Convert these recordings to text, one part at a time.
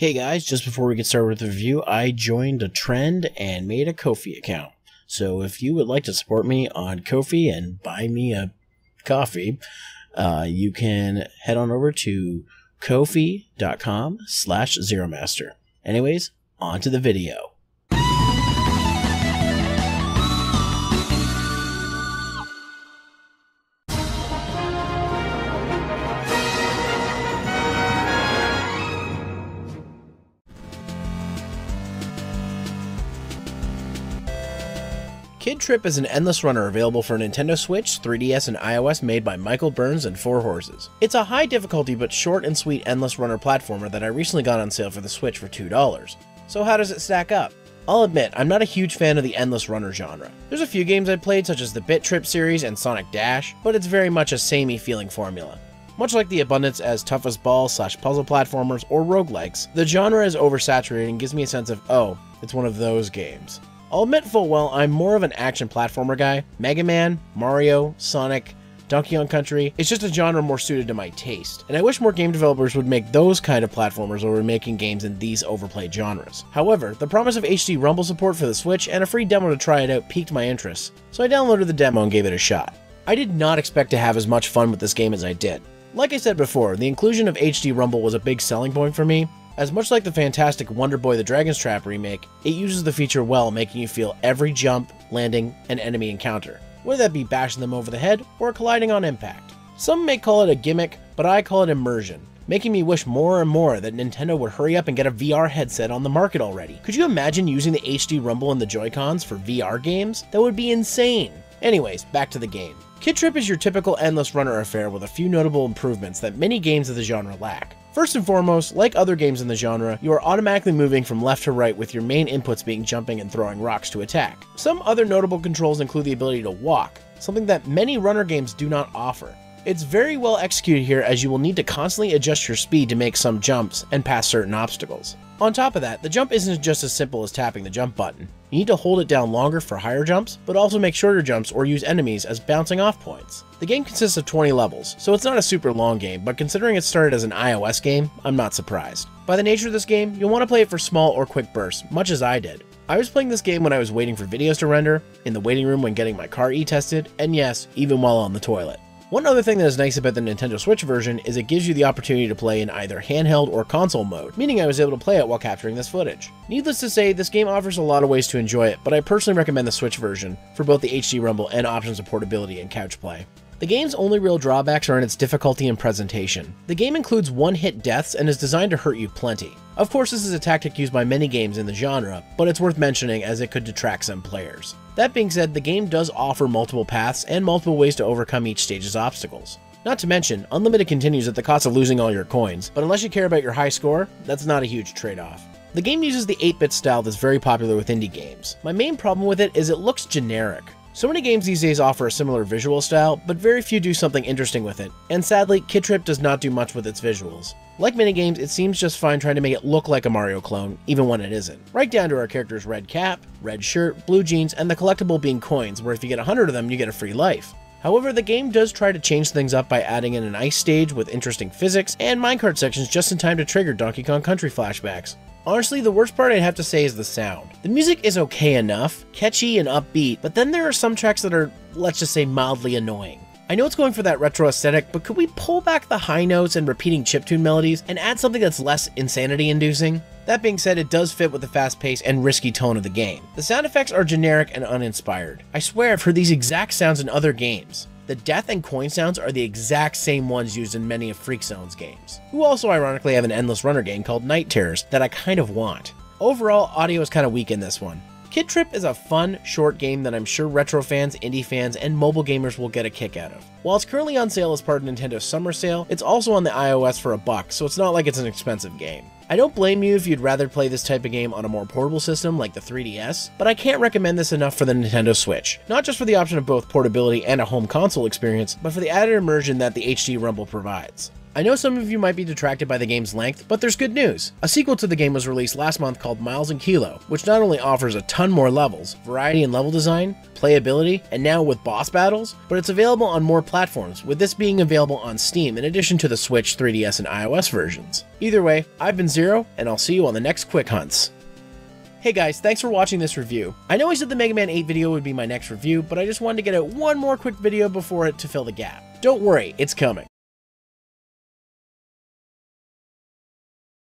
Hey guys, just before we get started with the review, I joined a trend and made a Ko-fi account. So if you would like to support me on Ko-fi and buy me a coffee, uh, you can head on over to ko-fi.com slash zeromaster. Anyways, on to the video. Trip is an endless runner available for Nintendo Switch, 3DS, and iOS made by Michael Burns and Four Horses. It's a high difficulty but short and sweet endless runner platformer that I recently got on sale for the Switch for $2. So how does it stack up? I'll admit, I'm not a huge fan of the endless runner genre. There's a few games I played such as the Bit Trip series and Sonic Dash, but it's very much a samey feeling formula. Much like the abundance as tough as balls slash puzzle platformers or roguelikes, the genre is oversaturated and gives me a sense of, oh, it's one of those games. I'll admit full well I'm more of an action platformer guy. Mega Man, Mario, Sonic, Donkey Kong Country, it's just a genre more suited to my taste, and I wish more game developers would make those kind of platformers over making games in these overplayed genres. However, the promise of HD Rumble support for the Switch and a free demo to try it out piqued my interest, so I downloaded the demo and gave it a shot. I did not expect to have as much fun with this game as I did. Like I said before, the inclusion of HD Rumble was a big selling point for me, as much like the fantastic Wonder Boy the Dragon's Trap remake, it uses the feature well, making you feel every jump, landing, and enemy encounter, whether that be bashing them over the head or colliding on impact. Some may call it a gimmick, but I call it immersion, making me wish more and more that Nintendo would hurry up and get a VR headset on the market already. Could you imagine using the HD Rumble and the Joy-Cons for VR games? That would be insane. Anyways, back to the game. Kid Trip is your typical endless runner affair with a few notable improvements that many games of the genre lack. First and foremost, like other games in the genre, you are automatically moving from left to right with your main inputs being jumping and throwing rocks to attack. Some other notable controls include the ability to walk, something that many runner games do not offer. It's very well executed here as you will need to constantly adjust your speed to make some jumps and pass certain obstacles. On top of that, the jump isn't just as simple as tapping the jump button. You need to hold it down longer for higher jumps, but also make shorter jumps or use enemies as bouncing off points. The game consists of 20 levels, so it's not a super long game, but considering it started as an iOS game, I'm not surprised. By the nature of this game, you'll want to play it for small or quick bursts, much as I did. I was playing this game when I was waiting for videos to render, in the waiting room when getting my car e-tested, and yes, even while on the toilet. One other thing that is nice about the Nintendo Switch version is it gives you the opportunity to play in either handheld or console mode, meaning I was able to play it while capturing this footage. Needless to say, this game offers a lot of ways to enjoy it, but I personally recommend the Switch version for both the HD Rumble and options of portability and couch play. The game's only real drawbacks are in its difficulty and presentation. The game includes one-hit deaths and is designed to hurt you plenty. Of course this is a tactic used by many games in the genre, but it's worth mentioning as it could detract some players. That being said, the game does offer multiple paths and multiple ways to overcome each stage's obstacles. Not to mention, Unlimited continues at the cost of losing all your coins, but unless you care about your high score, that's not a huge trade-off. The game uses the 8-bit style that's very popular with indie games. My main problem with it is it looks generic. So many games these days offer a similar visual style, but very few do something interesting with it, and sadly, Kid Trip does not do much with its visuals. Like many games, it seems just fine trying to make it look like a Mario clone, even when it isn't. Right down to our character's red cap, red shirt, blue jeans, and the collectible being coins, where if you get 100 of them, you get a free life. However, the game does try to change things up by adding in an ice stage with interesting physics and minecart sections just in time to trigger Donkey Kong Country flashbacks. Honestly, the worst part I'd have to say is the sound. The music is okay enough, catchy and upbeat, but then there are some tracks that are, let's just say, mildly annoying. I know it's going for that retro aesthetic, but could we pull back the high notes and repeating chiptune melodies and add something that's less insanity inducing? That being said, it does fit with the fast pace and risky tone of the game. The sound effects are generic and uninspired. I swear I've heard these exact sounds in other games. The death and coin sounds are the exact same ones used in many of Freak Zone's games, who also ironically have an endless runner game called Night Terrors that I kind of want. Overall, audio is kind of weak in this one. Kid Trip is a fun, short game that I'm sure retro fans, indie fans, and mobile gamers will get a kick out of. While it's currently on sale as part of Nintendo's summer sale, it's also on the iOS for a buck, so it's not like it's an expensive game. I don't blame you if you'd rather play this type of game on a more portable system like the 3DS, but I can't recommend this enough for the Nintendo Switch. Not just for the option of both portability and a home console experience, but for the added immersion that the HD Rumble provides. I know some of you might be detracted by the game's length, but there's good news. A sequel to the game was released last month called Miles and Kilo, which not only offers a ton more levels, variety in level design, playability, and now with boss battles, but it's available on more platforms, with this being available on Steam in addition to the Switch, 3DS, and iOS versions. Either way, I've been Zero, and I'll see you on the next Quick Hunts. Hey guys, thanks for watching this review. I know I said the Mega Man 8 video would be my next review, but I just wanted to get out one more quick video before it to fill the gap. Don't worry, it's coming.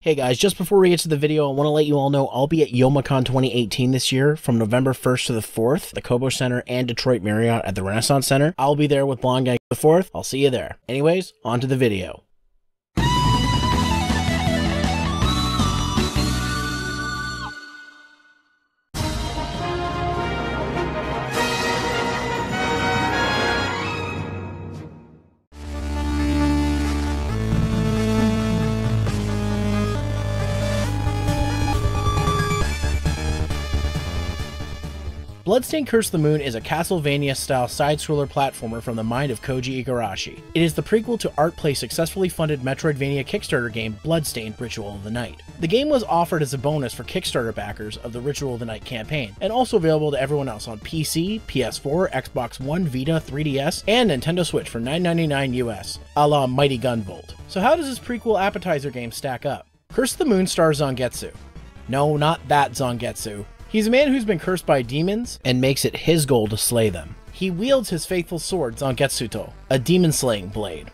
Hey guys, just before we get to the video, I want to let you all know I'll be at Youmacon 2018 this year from November 1st to the 4th, the Cobo Center and Detroit Marriott at the Renaissance Center. I'll be there with Blonde Gang the 4th. I'll see you there. Anyways, on to the video. Bloodstained Curse of the Moon is a Castlevania-style side-scroller platformer from the mind of Koji Igarashi. It is the prequel to ArtPlay's successfully funded Metroidvania Kickstarter game Bloodstained Ritual of the Night. The game was offered as a bonus for Kickstarter backers of the Ritual of the Night campaign, and also available to everyone else on PC, PS4, Xbox One, Vita, 3DS, and Nintendo Switch for $9.99 US, a la Mighty Gunvolt. So how does this prequel appetizer game stack up? Curse of the Moon stars Zangetsu. No, not that Zangetsu. He's a man who's been cursed by demons and makes it his goal to slay them. He wields his faithful sword, Zangetsuto, a demon slaying blade.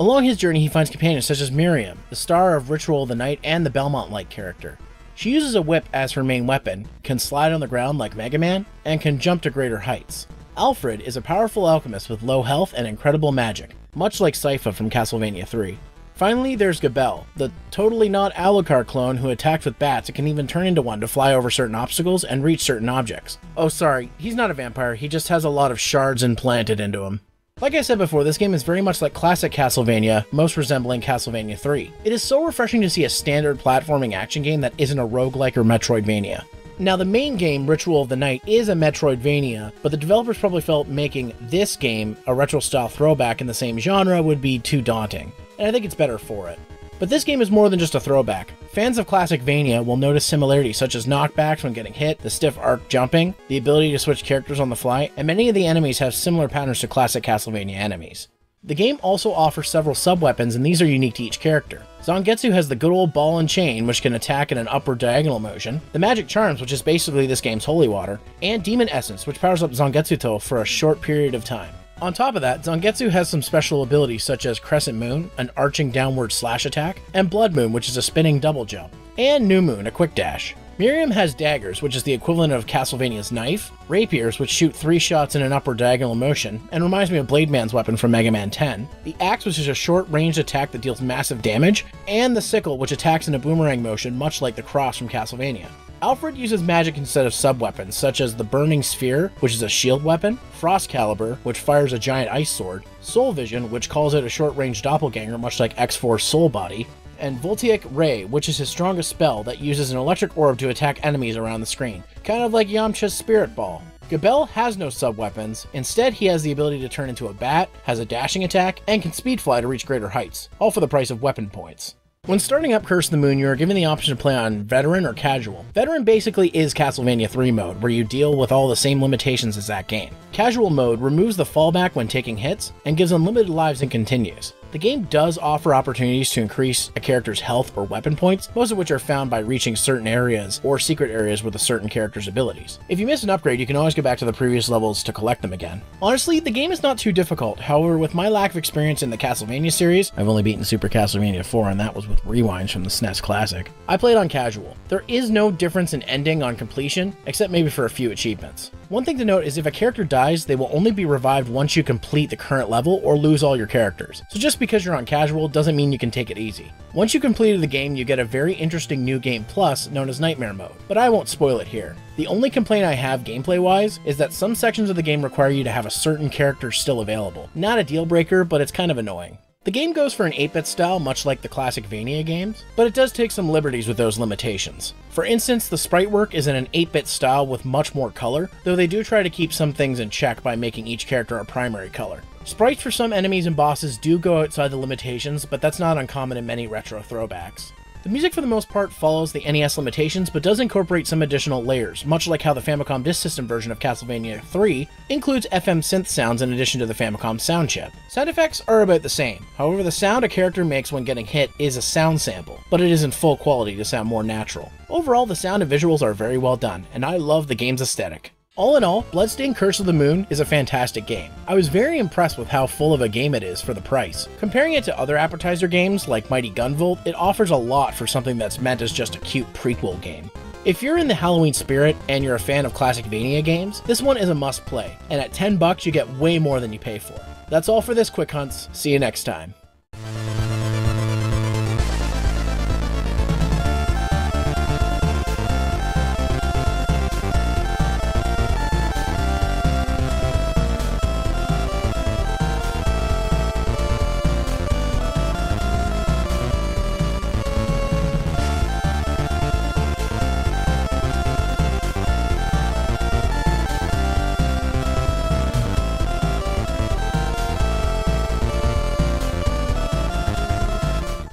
Along his journey, he finds companions such as Miriam, the star of Ritual of the Night and the Belmont like character. She uses a whip as her main weapon, can slide on the ground like Mega Man, and can jump to greater heights. Alfred is a powerful alchemist with low health and incredible magic, much like Sypha from Castlevania 3. Finally, there's Gebel, the totally not Alucard clone who attacks with bats and can even turn into one to fly over certain obstacles and reach certain objects. Oh, sorry, he's not a vampire, he just has a lot of shards implanted into him. Like I said before, this game is very much like classic Castlevania, most resembling Castlevania 3. It is so refreshing to see a standard platforming action game that isn't a roguelike or Metroidvania. Now, the main game, Ritual of the Night, is a Metroidvania, but the developers probably felt making this game a retro style throwback in the same genre would be too daunting and I think it's better for it. But this game is more than just a throwback. Fans of classic Vania will notice similarities such as knockbacks when getting hit, the stiff arc jumping, the ability to switch characters on the fly, and many of the enemies have similar patterns to classic Castlevania enemies. The game also offers several sub-weapons and these are unique to each character. Zangetsu has the good old ball and chain, which can attack in an upward diagonal motion, the Magic Charms, which is basically this game's holy water, and Demon Essence, which powers up Zangetsuto for a short period of time. On top of that, Zangetsu has some special abilities such as Crescent Moon, an arching downward slash attack, and Blood Moon, which is a spinning double jump, and New Moon, a quick dash. Miriam has daggers, which is the equivalent of Castlevania's knife, rapiers, which shoot three shots in an upward diagonal motion, and reminds me of Blade Man's weapon from Mega Man 10, the axe, which is a short ranged attack that deals massive damage, and the sickle, which attacks in a boomerang motion, much like the cross from Castlevania. Alfred uses magic instead of sub-weapons, such as the Burning Sphere, which is a shield weapon, Frost Caliber, which fires a giant ice sword, Soul Vision, which calls out a short-range doppelganger much like X4's Soul Body, and Voltaic Ray, which is his strongest spell that uses an electric orb to attack enemies around the screen, kind of like Yamcha's Spirit Ball. Gebel has no sub-weapons, instead he has the ability to turn into a bat, has a dashing attack, and can speed fly to reach greater heights, all for the price of weapon points. When starting up Curse of the Moon, you are given the option to play on Veteran or Casual. Veteran basically is Castlevania 3 mode, where you deal with all the same limitations as that game. Casual mode removes the fallback when taking hits, and gives unlimited lives and continues. The game does offer opportunities to increase a character's health or weapon points, most of which are found by reaching certain areas or secret areas with a certain character's abilities. If you miss an upgrade, you can always go back to the previous levels to collect them again. Honestly, the game is not too difficult, however, with my lack of experience in the Castlevania series, I've only beaten Super Castlevania 4 and that was with rewinds from the SNES Classic, I played on casual. There is no difference in ending on completion, except maybe for a few achievements. One thing to note is if a character dies, they will only be revived once you complete the current level or lose all your characters. So just because you're on casual doesn't mean you can take it easy. Once you completed the game, you get a very interesting new game plus known as Nightmare Mode, but I won't spoil it here. The only complaint I have gameplay wise is that some sections of the game require you to have a certain character still available. Not a deal breaker, but it's kind of annoying. The game goes for an 8-bit style much like the classic Vania games, but it does take some liberties with those limitations. For instance, the sprite work is in an 8-bit style with much more color, though they do try to keep some things in check by making each character a primary color. Sprites for some enemies and bosses do go outside the limitations, but that's not uncommon in many retro throwbacks. The music for the most part follows the NES limitations, but does incorporate some additional layers, much like how the Famicom Disk System version of Castlevania 3 includes FM synth sounds in addition to the Famicom sound chip. Sound effects are about the same, however the sound a character makes when getting hit is a sound sample, but it is in full quality to sound more natural. Overall, the sound and visuals are very well done, and I love the game's aesthetic. All in all, Bloodstained Curse of the Moon is a fantastic game. I was very impressed with how full of a game it is for the price. Comparing it to other appetizer games like Mighty Gunvolt, it offers a lot for something that's meant as just a cute prequel game. If you're in the Halloween spirit and you're a fan of classic Vania games, this one is a must play, and at 10 bucks you get way more than you pay for. That's all for this Quick Hunts, see you next time.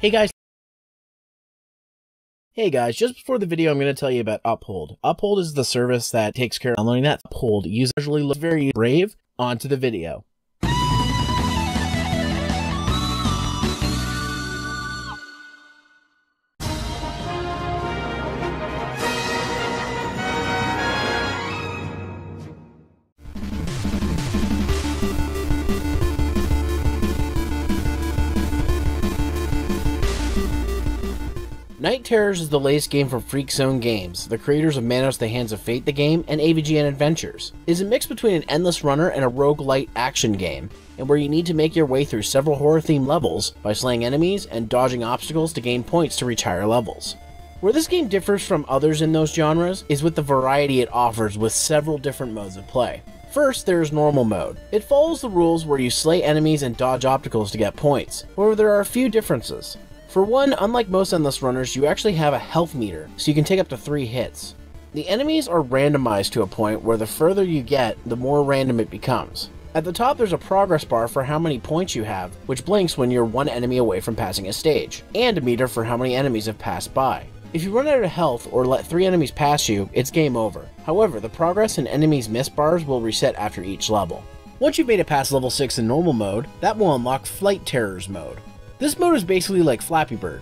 Hey guys. Hey guys, just before the video, I'm going to tell you about Uphold. Uphold is the service that takes care of downloading that. Uphold usually looks very brave. Onto the video. Night Terrors is the latest game from Freak Zone Games, the creators of Manos the Hands of Fate the game and AVGN Adventures. It is a mix between an endless runner and a roguelite action game, and where you need to make your way through several horror-themed levels by slaying enemies and dodging obstacles to gain points to reach higher levels. Where this game differs from others in those genres is with the variety it offers with several different modes of play. First, there's normal mode. It follows the rules where you slay enemies and dodge obstacles to get points. However, there are a few differences. For one, unlike most Endless Runners, you actually have a health meter, so you can take up to 3 hits. The enemies are randomized to a point where the further you get, the more random it becomes. At the top there's a progress bar for how many points you have, which blinks when you're one enemy away from passing a stage, and a meter for how many enemies have passed by. If you run out of health or let 3 enemies pass you, it's game over. However, the progress and enemies miss bars will reset after each level. Once you've made it past level 6 in normal mode, that will unlock Flight Terrors mode. This mode is basically like Flappy Bird.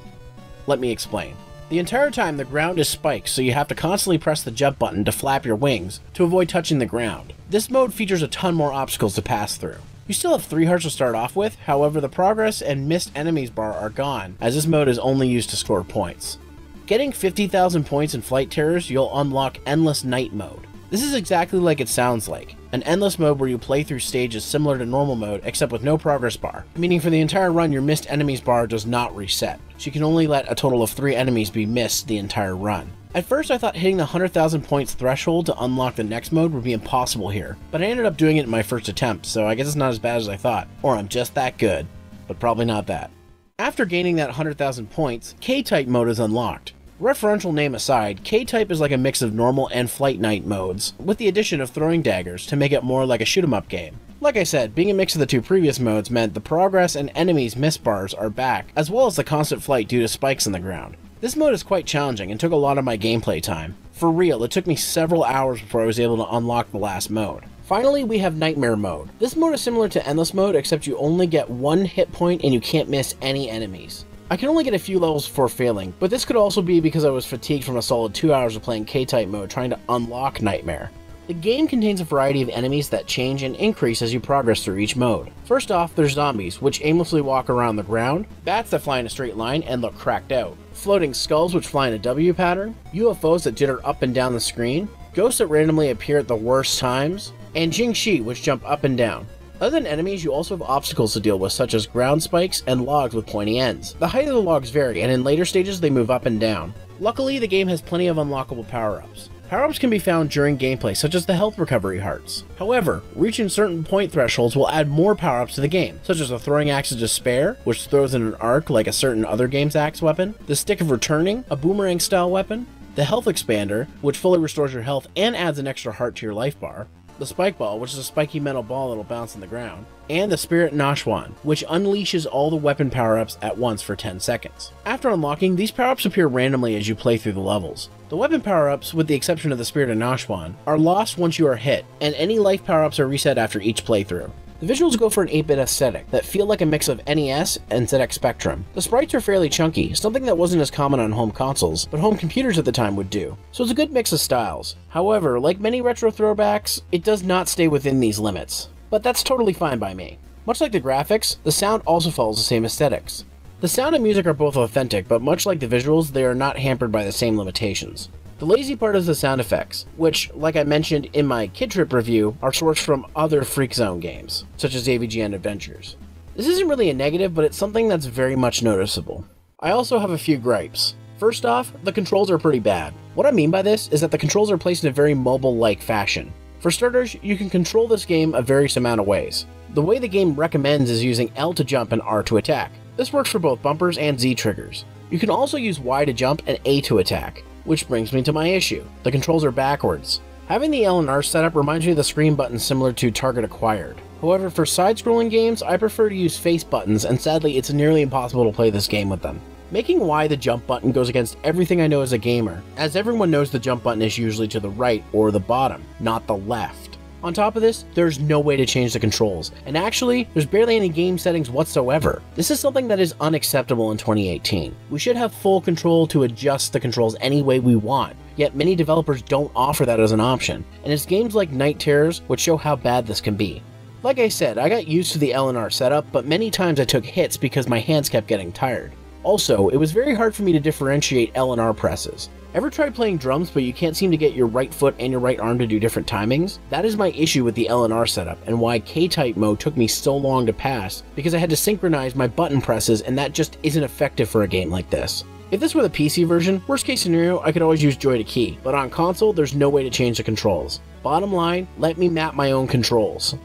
Let me explain. The entire time the ground is spiked, so you have to constantly press the jump button to flap your wings to avoid touching the ground. This mode features a ton more obstacles to pass through. You still have 3 hearts to start off with, however the progress and missed enemies bar are gone, as this mode is only used to score points. Getting 50,000 points in Flight Terrors, you'll unlock Endless Night mode. This is exactly like it sounds like, an endless mode where you play through stages similar to normal mode except with no progress bar, meaning for the entire run your missed enemies bar does not reset, so you can only let a total of 3 enemies be missed the entire run. At first I thought hitting the 100,000 points threshold to unlock the next mode would be impossible here, but I ended up doing it in my first attempt, so I guess it's not as bad as I thought, or I'm just that good, but probably not that. After gaining that 100,000 points, K-Type mode is unlocked. Referential name aside, K-Type is like a mix of normal and Flight Night modes, with the addition of throwing daggers to make it more like a shoot 'em up game. Like I said, being a mix of the two previous modes meant the progress and enemies miss bars are back, as well as the constant flight due to spikes in the ground. This mode is quite challenging and took a lot of my gameplay time. For real, it took me several hours before I was able to unlock the last mode. Finally, we have Nightmare mode. This mode is similar to Endless mode, except you only get one hit point and you can't miss any enemies. I can only get a few levels before failing, but this could also be because I was fatigued from a solid 2 hours of playing K-Type mode trying to unlock Nightmare. The game contains a variety of enemies that change and increase as you progress through each mode. First off, there's zombies, which aimlessly walk around the ground, bats that fly in a straight line and look cracked out, floating skulls which fly in a W pattern, UFOs that jitter up and down the screen, ghosts that randomly appear at the worst times, and Jiangshi which jump up and down. Other than enemies, you also have obstacles to deal with, such as ground spikes and logs with pointy ends. The height of the logs vary, and in later stages they move up and down. Luckily, the game has plenty of unlockable power-ups. Power-ups can be found during gameplay, such as the health recovery hearts. However, reaching certain point thresholds will add more power-ups to the game, such as the throwing axe of despair, which throws in an arc like a certain other game's axe weapon, the stick of returning, a boomerang style weapon, the health expander, which fully restores your health and adds an extra heart to your life bar, the Spike Ball, which is a spiky metal ball that'll bounce on the ground, and the Spirit Nashwan, which unleashes all the weapon power-ups at once for 10 seconds. After unlocking, these power-ups appear randomly as you play through the levels. The weapon power-ups, with the exception of the Spirit of Nashwan, are lost once you are hit, and any life power-ups are reset after each playthrough. The visuals go for an 8-bit aesthetic that feel like a mix of NES and ZX Spectrum. The sprites are fairly chunky, something that wasn't as common on home consoles, but home computers at the time would do. So it's a good mix of styles. However, like many retro throwbacks, it does not stay within these limits. But that's totally fine by me. Much like the graphics, the sound also follows the same aesthetics. The sound and music are both authentic, but much like the visuals, they are not hampered by the same limitations. The lazy part is the sound effects, which, like I mentioned in my Kid Trip review, are sourced from other Freak Zone games, such as AVGN Adventures. This isn't really a negative, but it's something that's very much noticeable. I also have a few gripes. First off, the controls are pretty bad. What I mean by this is that the controls are placed in a very mobile-like fashion. For starters, you can control this game a various amount of ways. The way the game recommends is using L to jump and R to attack. This works for both bumpers and Z triggers. You can also use Y to jump and A to attack. Which brings me to my issue. The controls are backwards. Having the L and R setup reminds me of the screen button similar to Target Acquired. However, for side-scrolling games, I prefer to use face buttons, and sadly, it's nearly impossible to play this game with them. Making Y the jump button goes against everything I know as a gamer, as everyone knows the jump button is usually to the right or the bottom, not the left. On top of this, there's no way to change the controls, and actually, there's barely any game settings whatsoever. This is something that is unacceptable in 2018. We should have full control to adjust the controls any way we want, yet many developers don't offer that as an option, and it's games like Night Terrors which show how bad this can be. Like I said, I got used to the LNR setup, but many times I took hits because my hands kept getting tired. Also, it was very hard for me to differentiate LNR presses. Ever tried playing drums but you can't seem to get your right foot and your right arm to do different timings? That is my issue with the LNR setup and why K-type mode took me so long to pass because I had to synchronize my button presses and that just isn't effective for a game like this. If this were the PC version, worst case scenario, I could always use JoyToKey, but on console, there's no way to change the controls. Bottom line, let me map my own controls.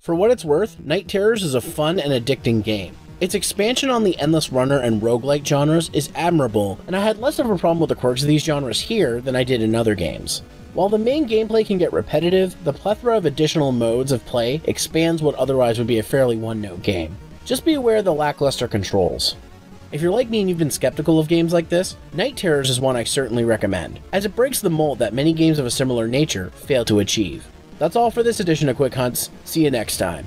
For what it's worth, Night Terrors is a fun and addicting game. Its expansion on the Endless Runner and roguelike genres is admirable, and I had less of a problem with the quirks of these genres here than I did in other games. While the main gameplay can get repetitive, the plethora of additional modes of play expands what otherwise would be a fairly one-note game. Just be aware of the lackluster controls. If you're like me and you've been skeptical of games like this, Night Terrors is one I certainly recommend, as it breaks the mold that many games of a similar nature fail to achieve. That's all for this edition of Quick Hunts. See you next time.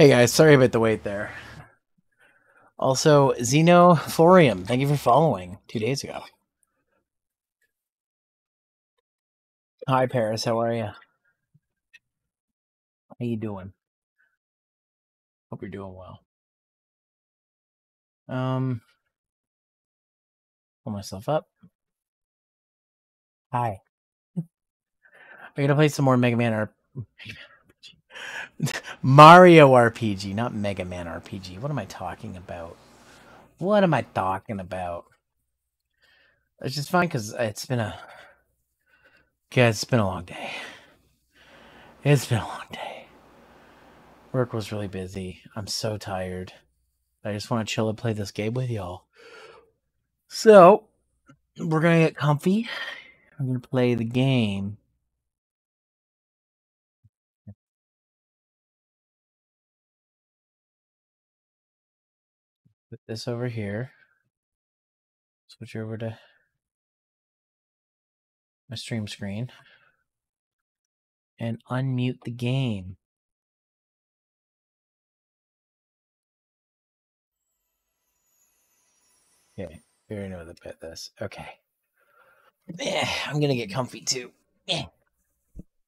Hey guys, sorry about the wait there. Also, Xenoflorium, thank you for following two days ago. Hi Paris, how are you? How you doing? Hope you're doing well. Um, pull myself up. Hi. We're gonna play some more Mega Man R Mario RPG, not Mega Man RPG. What am I talking about? What am I talking about? It's just fine because it's been a yeah, it's been a long day. It's been a long day. Work was really busy. I'm so tired. I just want to chill and play this game with y'all. So, we're gonna get comfy. We're gonna play the game. Put this over here. Switch over to my stream screen. And unmute the game. Okay, we already know the bit this. Okay. Yeah, I'm gonna get comfy too. Yeah.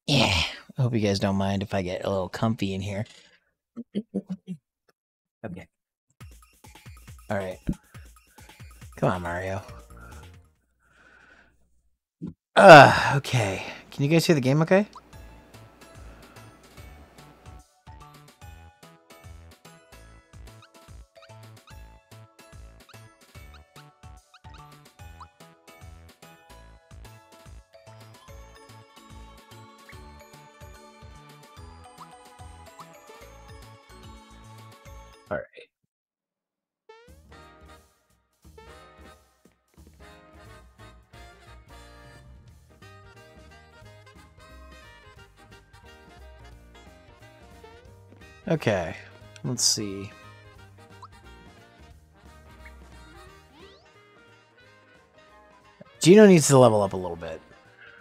Yeah. I hope you guys don't mind if I get a little comfy in here. okay. Alright. Come on, Mario. Uh, okay. Can you guys hear the game? Okay, let's see. Geno needs to level up a little bit,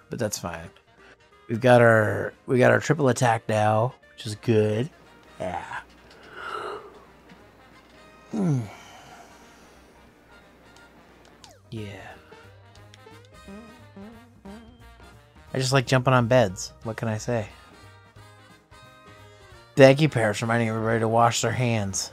but that's fine. We've got our we got our triple attack now, which is good. Yeah. Hmm. Yeah. I just like jumping on beds. What can I say? Thank you, Paris, reminding everybody to wash their hands.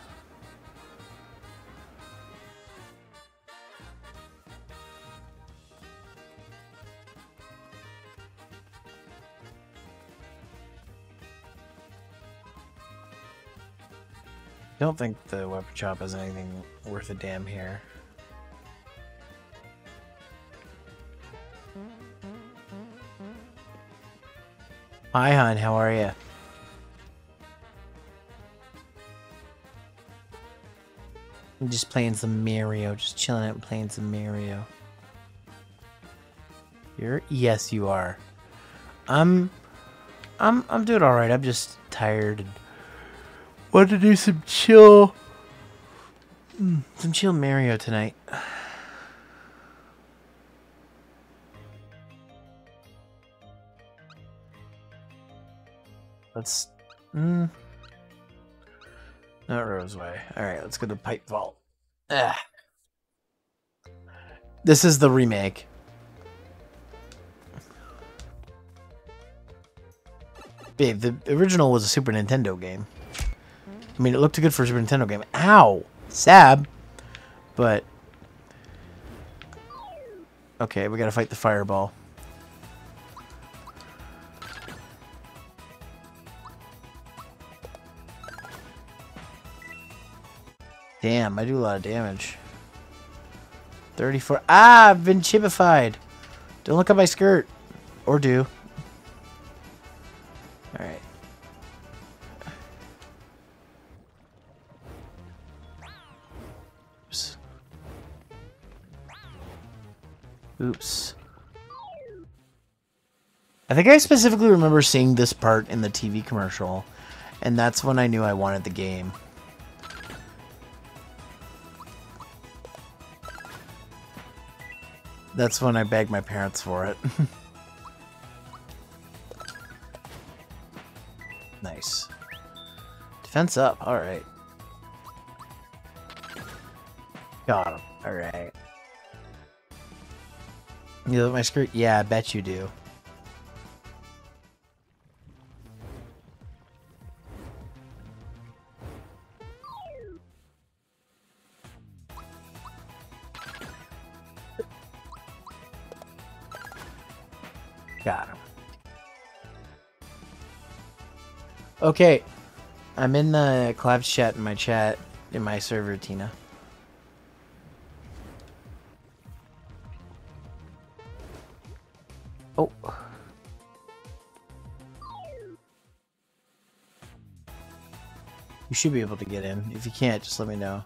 Don't think the weapon shop has anything worth a damn here. Hi, hon. How are you? I'm just playing some Mario, just chilling out and playing some Mario. You're yes, you are. I'm, I'm, I'm doing all right. I'm just tired and want to do some chill, some chill Mario tonight. Let's. Mm, not Rose Way. Alright, let's go to Pipe Vault. Ugh. This is the remake. Babe, the original was a Super Nintendo game. I mean, it looked good for a Super Nintendo game. Ow! Sab! But... Okay, we gotta fight the fireball. Damn, I do a lot of damage. 34. Ah, I've been chipified. Don't look at my skirt. Or do. Alright. Oops. Oops. I think I specifically remember seeing this part in the TV commercial, and that's when I knew I wanted the game. That's when I begged my parents for it. nice. Defense up, alright. Got him, alright. You love my skirt? Yeah, I bet you do. Okay. I'm in the collab chat in my chat, in my server, Tina. Oh. You should be able to get in. If you can't, just let me know.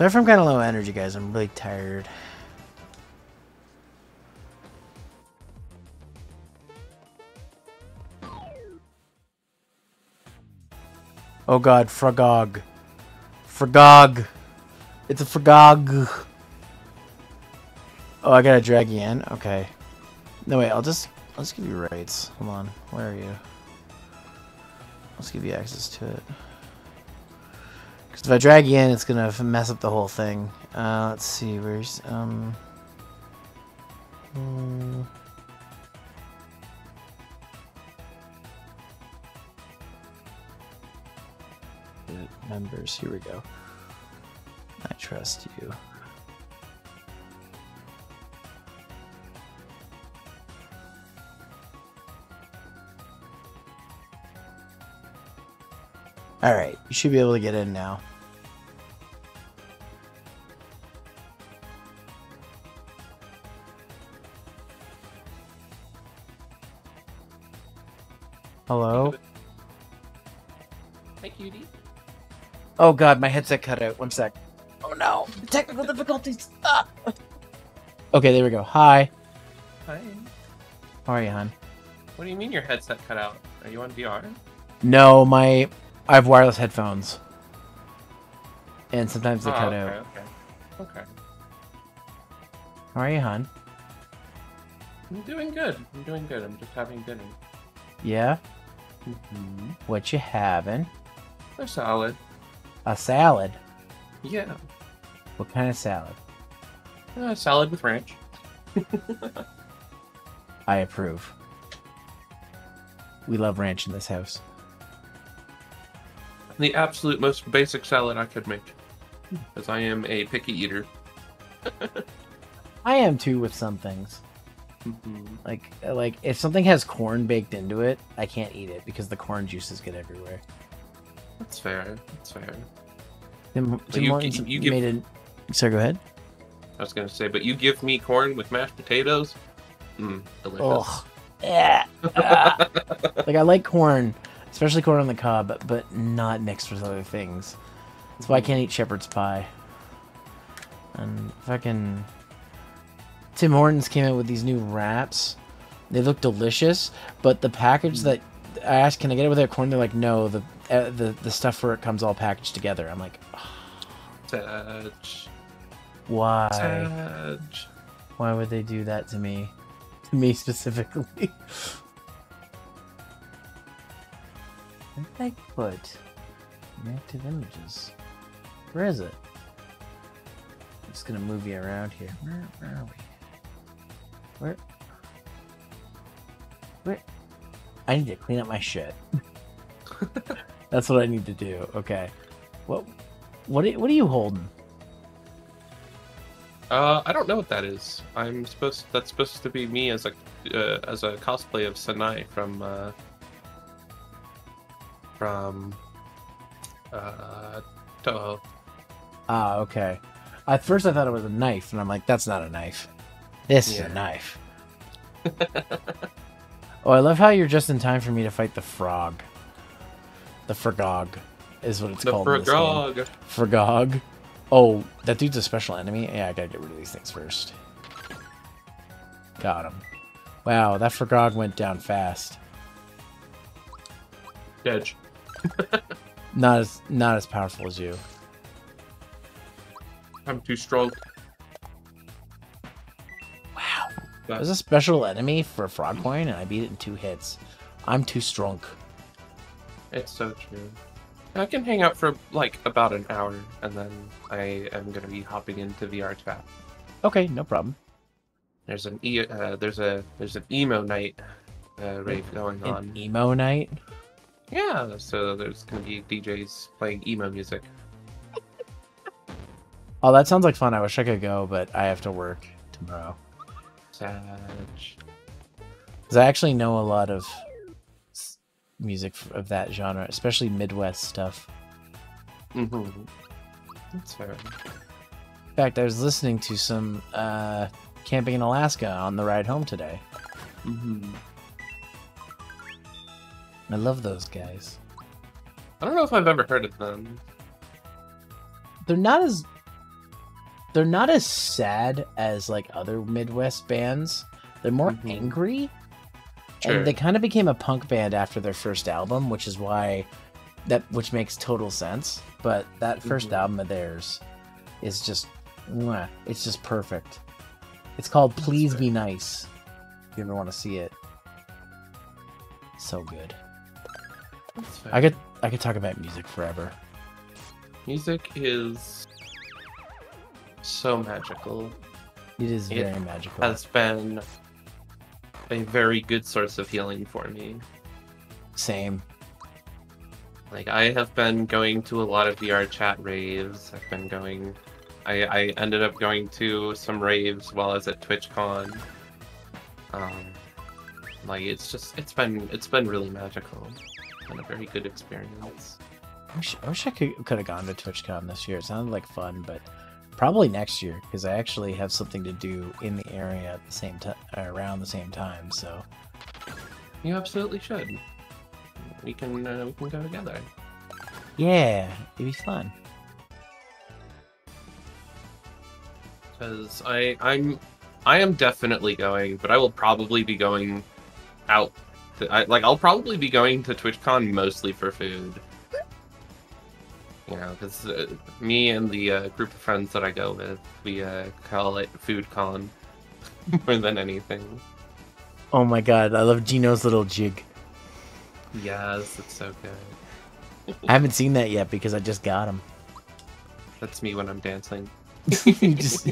Sorry if I'm kind of low energy, guys. I'm really tired. Oh god, Frogog. Frogog. It's a Frogog. Oh, I gotta drag you in? Okay. No, wait, I'll just let's give you rights. Hold on, where are you? Let's give you access to it. If I drag you in, it's gonna mess up the whole thing. Uh, let's see, where's um. hmm. members. Here we go. I trust you. Alright, you should be able to get in now. Hello? Hi, cutie. Oh god, my headset cut out. One sec. Oh no. Technical difficulties. Ah. Okay, there we go. Hi. Hi. How are you, hon? What do you mean your headset cut out? Are you on VR? No, my I have wireless headphones. And sometimes they Oh, cut okay, out. Okay. Okay. How are you, hon? I'm doing good. I'm doing good. I'm just having dinner. Yeah? Mm-hmm. What you having? A salad. A salad. Yeah. What kind of salad? Uh, salad with ranch. I approve. We love ranch in this house. The absolute most basic salad I could make. Because I am a picky eater. I am too with some things. Mhm. Like like if something has corn baked into it, I can't eat it because the corn juices get everywhere. That's fair. That's fair. Tim, Tim you- you give- made it. Sorry, go ahead. I was gonna say, but you give me corn with mashed potatoes? Mmm, delicious. Ugh. Yeah. Ah. like I like corn, especially corn on the cob, but not mixed with other things. That's why I can't eat shepherd's pie. And fucking Tim Hortons came out with these new wraps. They look delicious, but the package that I asked, "Can I get it without corn?" They're like, "No, the uh, the the stuff for it comes all packaged together." I'm like, Touch. "Why? Touch. Why would they do that to me? To me specifically?" Where did I put inactive images? Where is it? I'm just gonna move you around here. Where, where are we? Where? Where? I need to clean up my shit. That's what I need to do. Okay. What? What? Are, what are you holding? Uh, I don't know what that is. I'm supposed. That's supposed to be me as a uh, as a cosplay of Sanae from uh, from uh, Touhou. Ah, okay. At first, I thought it was a knife, and I'm like, that's not a knife. This is a knife. oh, I love how you're just in time for me to fight the frog. The Frogog is what it's The called. in this game. Frog. Frogog. Oh, that dude's a special enemy? Yeah, I gotta get rid of these things first. Got him. Wow, that Frogog went down fast. Dead. Not as not as powerful as you. I'm too strong. There's a special enemy for Frog Coin, and I beat it in two hits. I'm too strong. It's so true. I can hang out for like about an hour, and then I am gonna be hopping into VR chat. Okay, no problem. There's an e uh, there's a there's an emo night uh, rave going An on. emo night. Yeah, so there's gonna be DJs playing emo music. Oh, that sounds like fun. I wish I could go, but I have to work tomorrow. Sag. Because I actually know a lot of music of that genre, especially Midwest stuff. Mm-hmm. That's fair. In fact, I was listening to some uh, Camping in Alaska on the ride home today. Mm-hmm. I love those guys. I don't know if I've ever heard of them. They're not as they're not as sad as like other Midwest bands. They're more Mhm. angry. Sure. And they kind of became a punk band after their first album, which is why that which makes total sense. But that 1st Mhm. album of theirs is just it's just perfect. It's called Please. Be Nice. If you ever want to see it. So good. I could I could talk about music forever. Music is so magical. It is It very magical. Has been a very good source of healing for me. Same. Like I have been going to a lot of VR chat raves. I've been going. I I ended up going to some raves while I was at TwitchCon. Um, like it's just it's been it's been really magical. It's been a very good experience. I wish I, wish I could could have gone to TwitchCon this year. It sounded like fun, but probably next year because I actually have something to do in the area at the same time, around the same time. So You absolutely should. We can uh, we can go together. yeah, it'd be fun. because I I'm I am definitely going, but I will probably be going out. To, I, like I'll probably be going to TwitchCon mostly for food. You know, because uh, me and the uh, group of friends that I go with, we uh, call it Food Con more than anything. Oh my god, I love Geno's little jig. Yes, it's so good. I haven't seen that yet because I just got him. That's me when I'm dancing. Just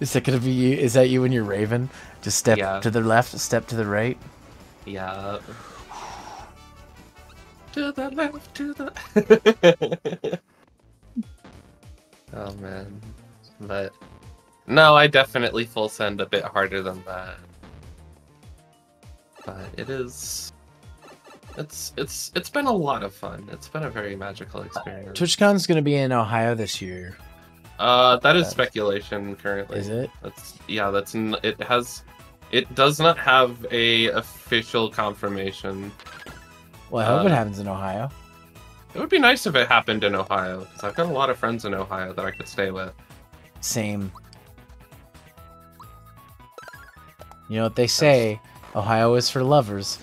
is that gonna be you? Is that you when you're Raven? Just step Yeah. to the left, step to the right. Yeah. To the left, to the. oh man, but no, I definitely full send a bit harder than that. But it is. It's it's it's been a lot of fun. It's been a very magical experience. TwitchCon's gonna be in Ohio this year. Uh, that is Uh, speculation currently. Is it? That's yeah. That's it has. It does not have a official confirmation. Well, I hope it Uh, happens in Ohio. It would be nice if it happened in Ohio, because I've got a lot of friends in Ohio that I could stay with. Same. You know what they say? Ohio is for lovers.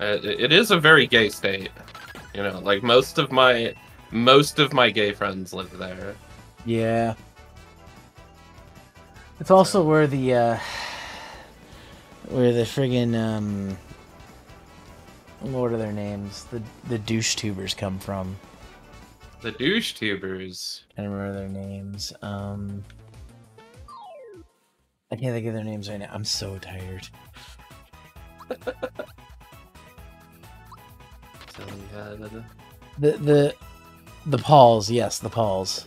It, it is a very gay state. You know, like most of my most of my gay friends live there. Yeah. It's also where the uh where the friggin' um what are their names? The the douche tubers come from. The douche tubers. I don't remember their names. Um I can't think of their names right now. I'm so tired. The- the- The Pauls, yes, the Pauls.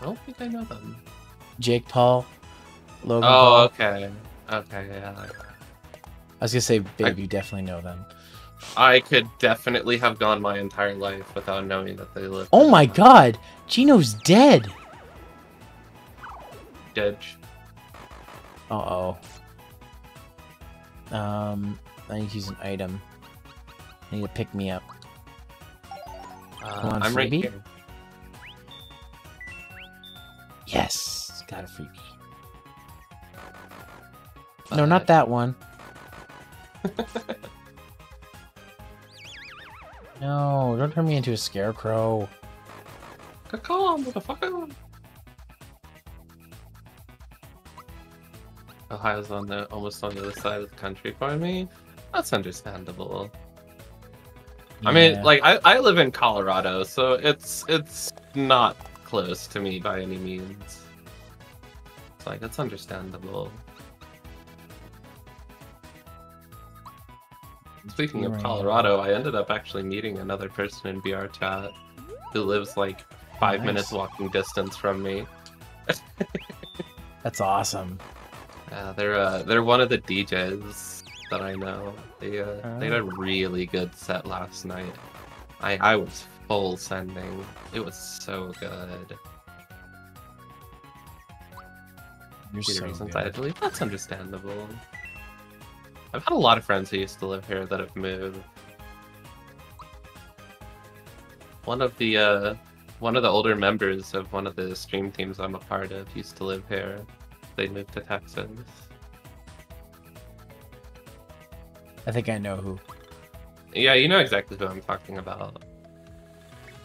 I don't think I know them. Jake Paul, Logan Oh, Paul. okay. Okay, yeah. I was gonna say, babe, you definitely know them. I could definitely have gone my entire life without knowing that they lived. Oh my god, Geno's dead. Didge. Uh oh. Um, I need to use an item. I need to pick me up. Uh, Come on, I'm right freebie? here. Yes, got a freebie. No, Uh, not that one. no, don't turn me into a scarecrow. Caw, motherfucker. Ohio's on the almost on the other side of the country for me. That's understandable. I mean, like I, I live in Colorado, so it's it's not close to me by any means. It's like it's understandable. Speaking of Colorado, I ended up actually meeting another person in VR chat who lives like five Nice. minutes walking distance from me. that's awesome. Uh, they're uh, they're one of the DJs that I know. They uh, they had a Oh. really good set last night. I I was full sending. It was so good. You're so I good. leave. That's understandable. I've had a lot of friends who used to live here that have moved. One of the uh, one of the older members of one of the stream teams I'm a part of used to live here. They moved to Texas. I think I know who. Yeah, you know exactly who I'm talking about.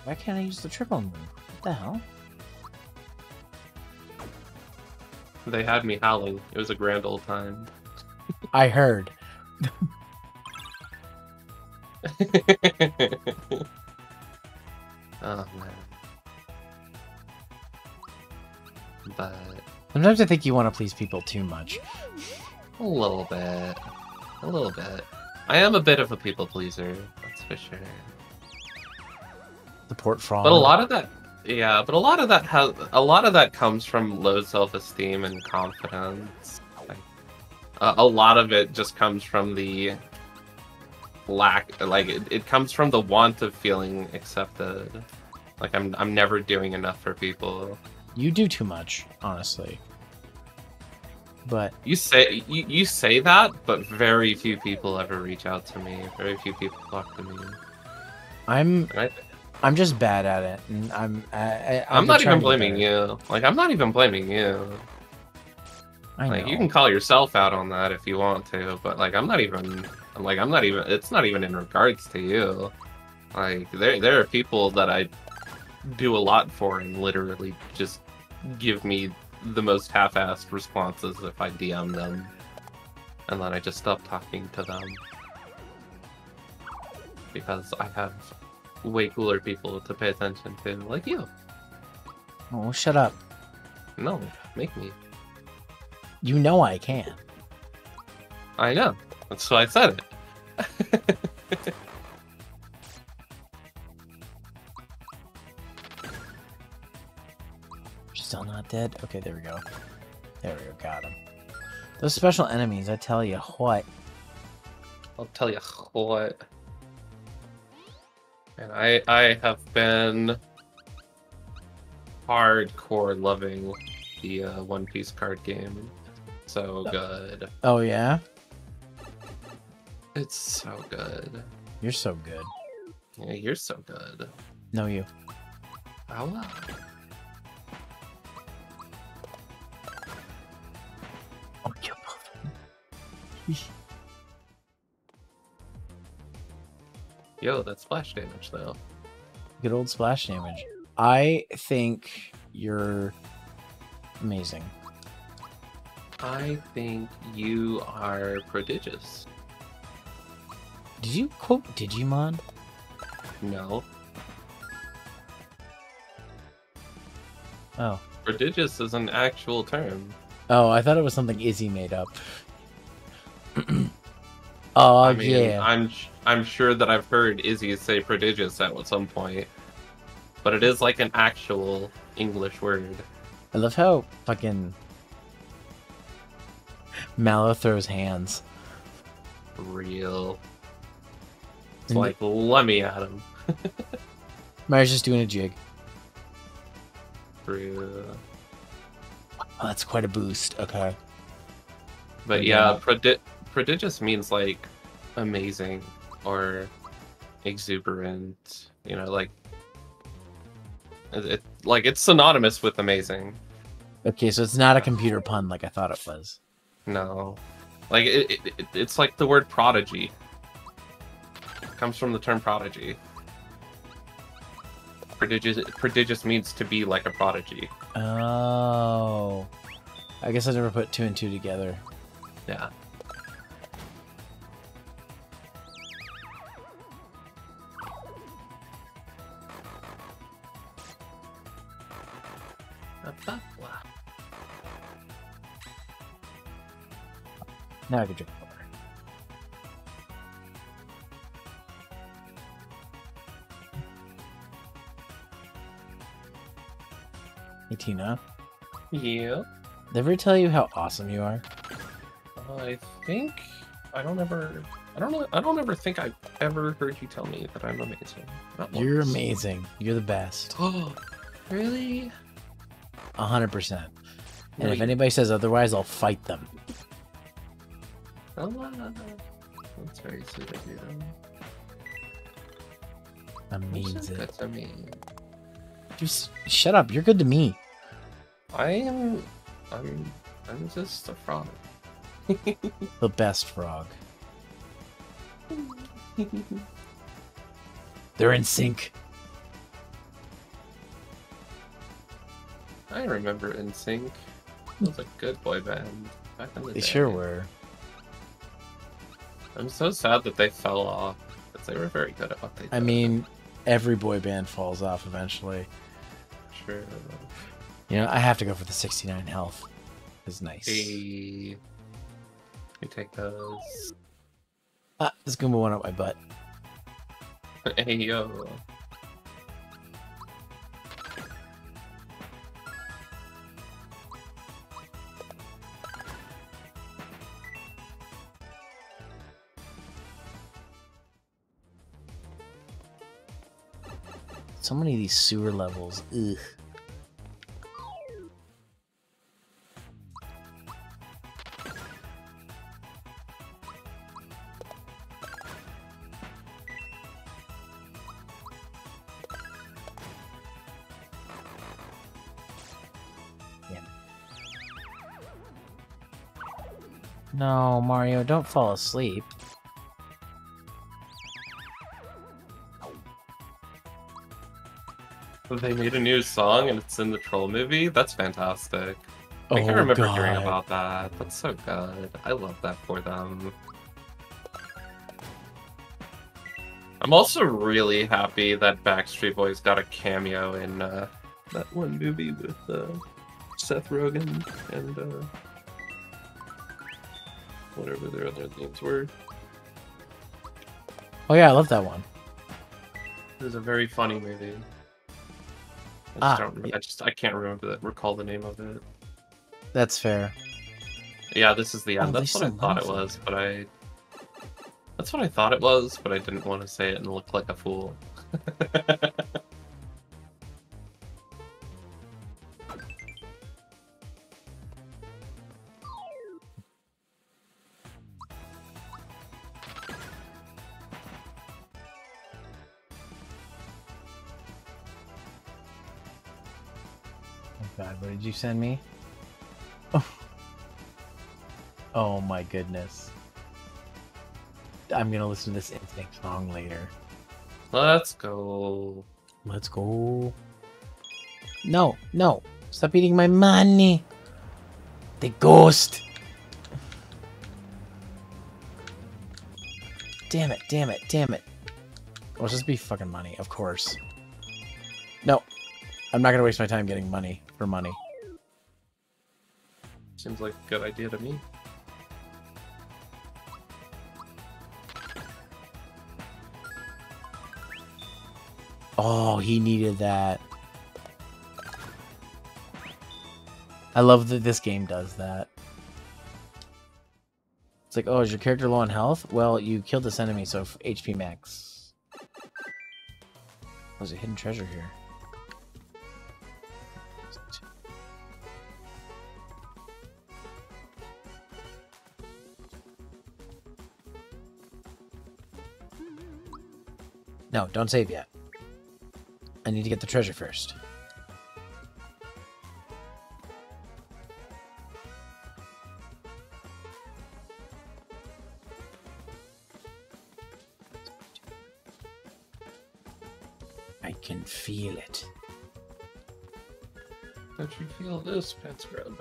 Why can't I use the triple move? What the hell? They had me howling. It was a grand old time. I heard. oh man. But Sometimes I think you want to please people too much. a little bit. A little bit. I am a bit of a people pleaser, that's for sure. The port fraud. But a lot of that yeah, but a lot of that has a lot of that comes from low self-esteem and confidence. Like, a, lot of it just comes from the lack like it, it comes from the want of feeling accepted. Like I'm I'm never doing enough for people. You do too much, honestly. But You say you, you say that, but very few people ever reach out to me. Very few people talk to me. I'm I, I'm just bad at it, and I'm I, I, I'm I've not even blaming you. Like I'm not even blaming you. I know. Like you can call yourself out on that if you want to, but like I'm not even I'm like I'm not even it's not even in regards to you. Like there there are people that I do a lot for and literally just give me the most half-assed responses if I DM them. And then I just stop talking to them. Because I have way cooler people to pay attention to, like you. Oh, shut up. No, make me. You know I can. I know. That's why I said it. Still not dead? Okay, there we go. There we go, got him. Those special enemies, I tell you what. I'll tell you what. And I I have been hardcore loving the uh, One Piece card game. So oh. good. Oh yeah? It's so good. You're so good. Yeah, you're so good. No you. Oh wow. Oh, uh, you Yo, that's splash damage though. Good old splash damage. I think you're amazing. I think you are prodigious. Did you quote Digimon? No. Oh. Prodigious is an actual term. Oh, I thought it was something Izzy made up. oh I mean, yeah. I'm I'm sure that I've heard Izzy say prodigious at some point, but it is like an actual English word. I love how fucking Mallow throws hands. Real. It's And- like let me at him. Mary's just doing a jig. Real. Oh, that's quite a boost. Okay. But Yeah. yeah, prodi- prodigious means like amazing or exuberant. You know, like it, it like it's synonymous with amazing. Okay, so it's not a computer pun like I thought it was. No, like it, it, it it's like the word prodigy. It comes from the term prodigy. Prodigious prodigious means to be like a prodigy. Oh. I guess I never put two and two together. Yeah. Now I can drink water. Hey Tina, Yeah. did I ever tell you how awesome you are? Uh, I think I don't ever I don't I don't ever think I've ever heard you tell me that I'm amazing. Not You're once. amazing. You're the best. Oh, really? A hundred percent. And if anybody says otherwise, I'll fight them. Oh, wow. That's very sweet of you. I You're mean it. good to me. Just shut up. You're good to me. I am. I'm. I'm just a frog. The best frog. They're in sync. I remember NSYNC. It was a good boy band back in the They day. sure were. I'm so sad that they fell off. It's because they were very good at what they did. I mean, every boy band falls off eventually. sure. You know, I have to go for the 69 health. Is nice. Hey, we take those. Ah, this Goomba went up my butt. Hey yo. So many of these sewer levels. Ugh. No, Mario, don't fall asleep. They made a new song and it's in the Troll movie. That's fantastic. I Oh, can remember hearing about that. That's so good. I love that for them. I'm also really happy that Backstreet Boys got a cameo in uh, that one movie with uh, Seth Rogen and uh, whatever their other names were. Oh yeah, I love that one. It was a very funny movie. I just Ah, don't. remember- I just I can't remember that. Recall the name of it. That's fair. Yeah, this is the end. Oh, That's what I thought it was, but I. That's what I thought it was, but I didn't want to say it and look like a fool. god, what did you send me? Oh, oh my goodness. I'm gonna listen to this NSYNC song later. Let's go. Let's go. No, no. Stop eating my money. The ghost. Damn it, damn it, damn it. Let's just be fucking money, of course. No. I'm not gonna waste my time getting money for money. Seems like a good idea to me. Oh, he needed that. I love that this game does that. It's like, oh, is your character low on health? Well, you killed this enemy, so HP max. Oh, there's a hidden treasure here. No, don't save yet. I need to get the treasure first. I can feel it. Don't you feel this, pet scrub?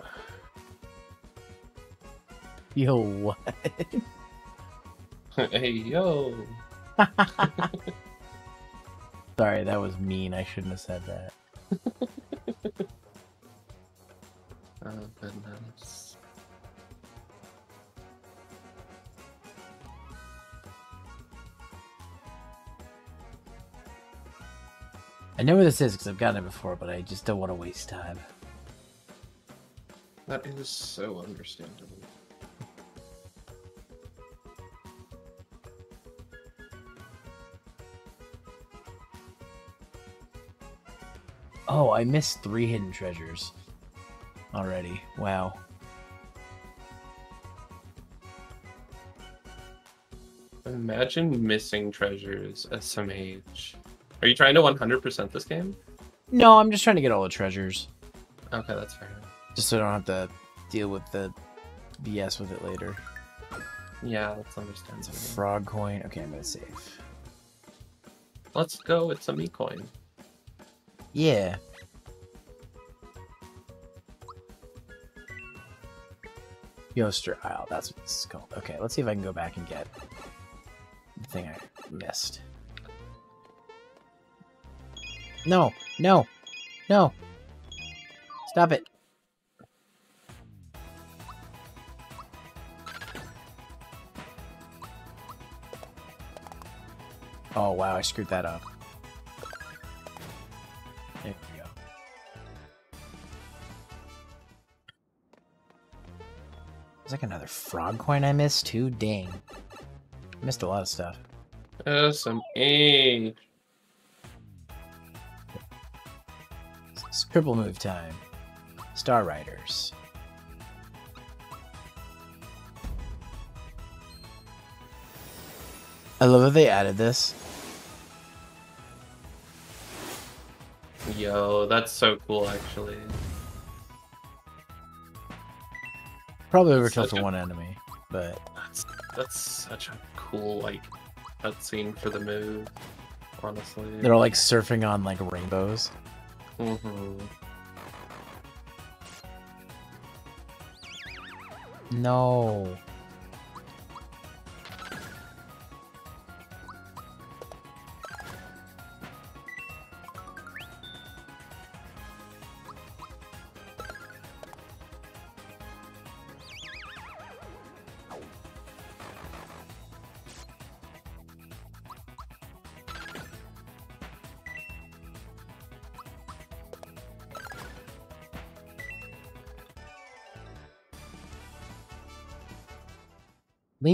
Yo, what? hey yo. Sorry, that was mean. I shouldn't have said that. Oh goodness. I know where this is because I've gotten it before, but I just don't want to waste time. That is so understandable. Oh, I missed three hidden treasures already. Wow. Imagine missing treasures at some age. Are you trying to 100% this game? No, I'm just trying to get all the treasures, Okay, that's fair. just so I don't have to deal with the BS with it later. Yeah, that's It's a understandable. frog coin. Okay, I'm gonna save. Let's go. It's a me coin. Yeah. Yoster Isle, that's what it's called. Okay, let's see if I can go back and get the thing I missed. No, no, no. Stop it. Oh wow, I screwed that up. Like another frog coin I missed too. Dang. Missed a lot of stuff. Uh, some age. Scribble move time. Star Riders. I love that they added this. Yo, that's so cool, actually. Probably overkill for a- one enemy, but That's that's such a cool like cutscene for the move. Honestly. they're all like surfing on like rainbows. hmm No.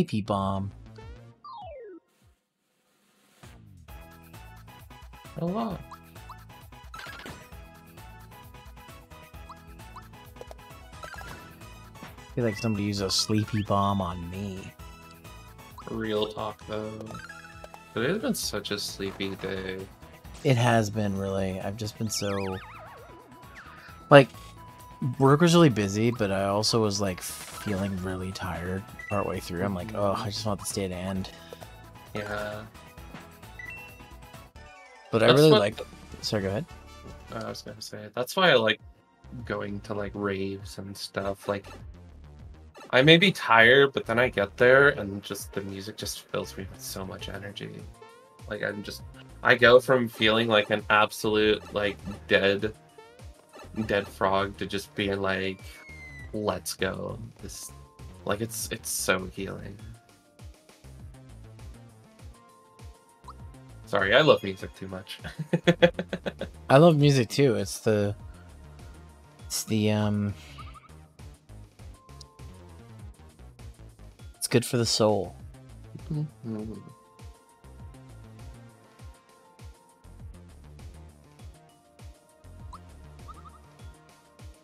Leapy bomb. Lot. I feel like somebody used a sleepy bomb on me. Real talk though. But it has been such a sleepy day. It has been really. I've just been so like work was really busy, but I also was like feeling really tired partway through. I'm like, oh, I just want this day to end. Yeah. But I really what- like. Sorry, go ahead. I was gonna say that's why I like going to like raves and stuff. Like I may be tired, but then I get there and just the music just fills me with so much energy. Like I'm just I go from feeling like an absolute like dead dead frog to just being like let's go. This like it's it's so healing. Sorry, I love music too much. I love music too. It's the it's the um it's good for the soul.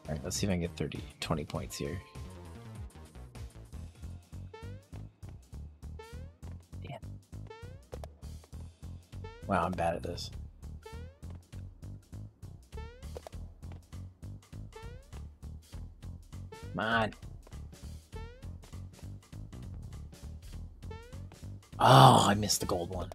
Mhm. All right, let's see if I can get 30 20 points here. Damn. Wow, I'm bad at this. Come on. Oh, I missed the gold one.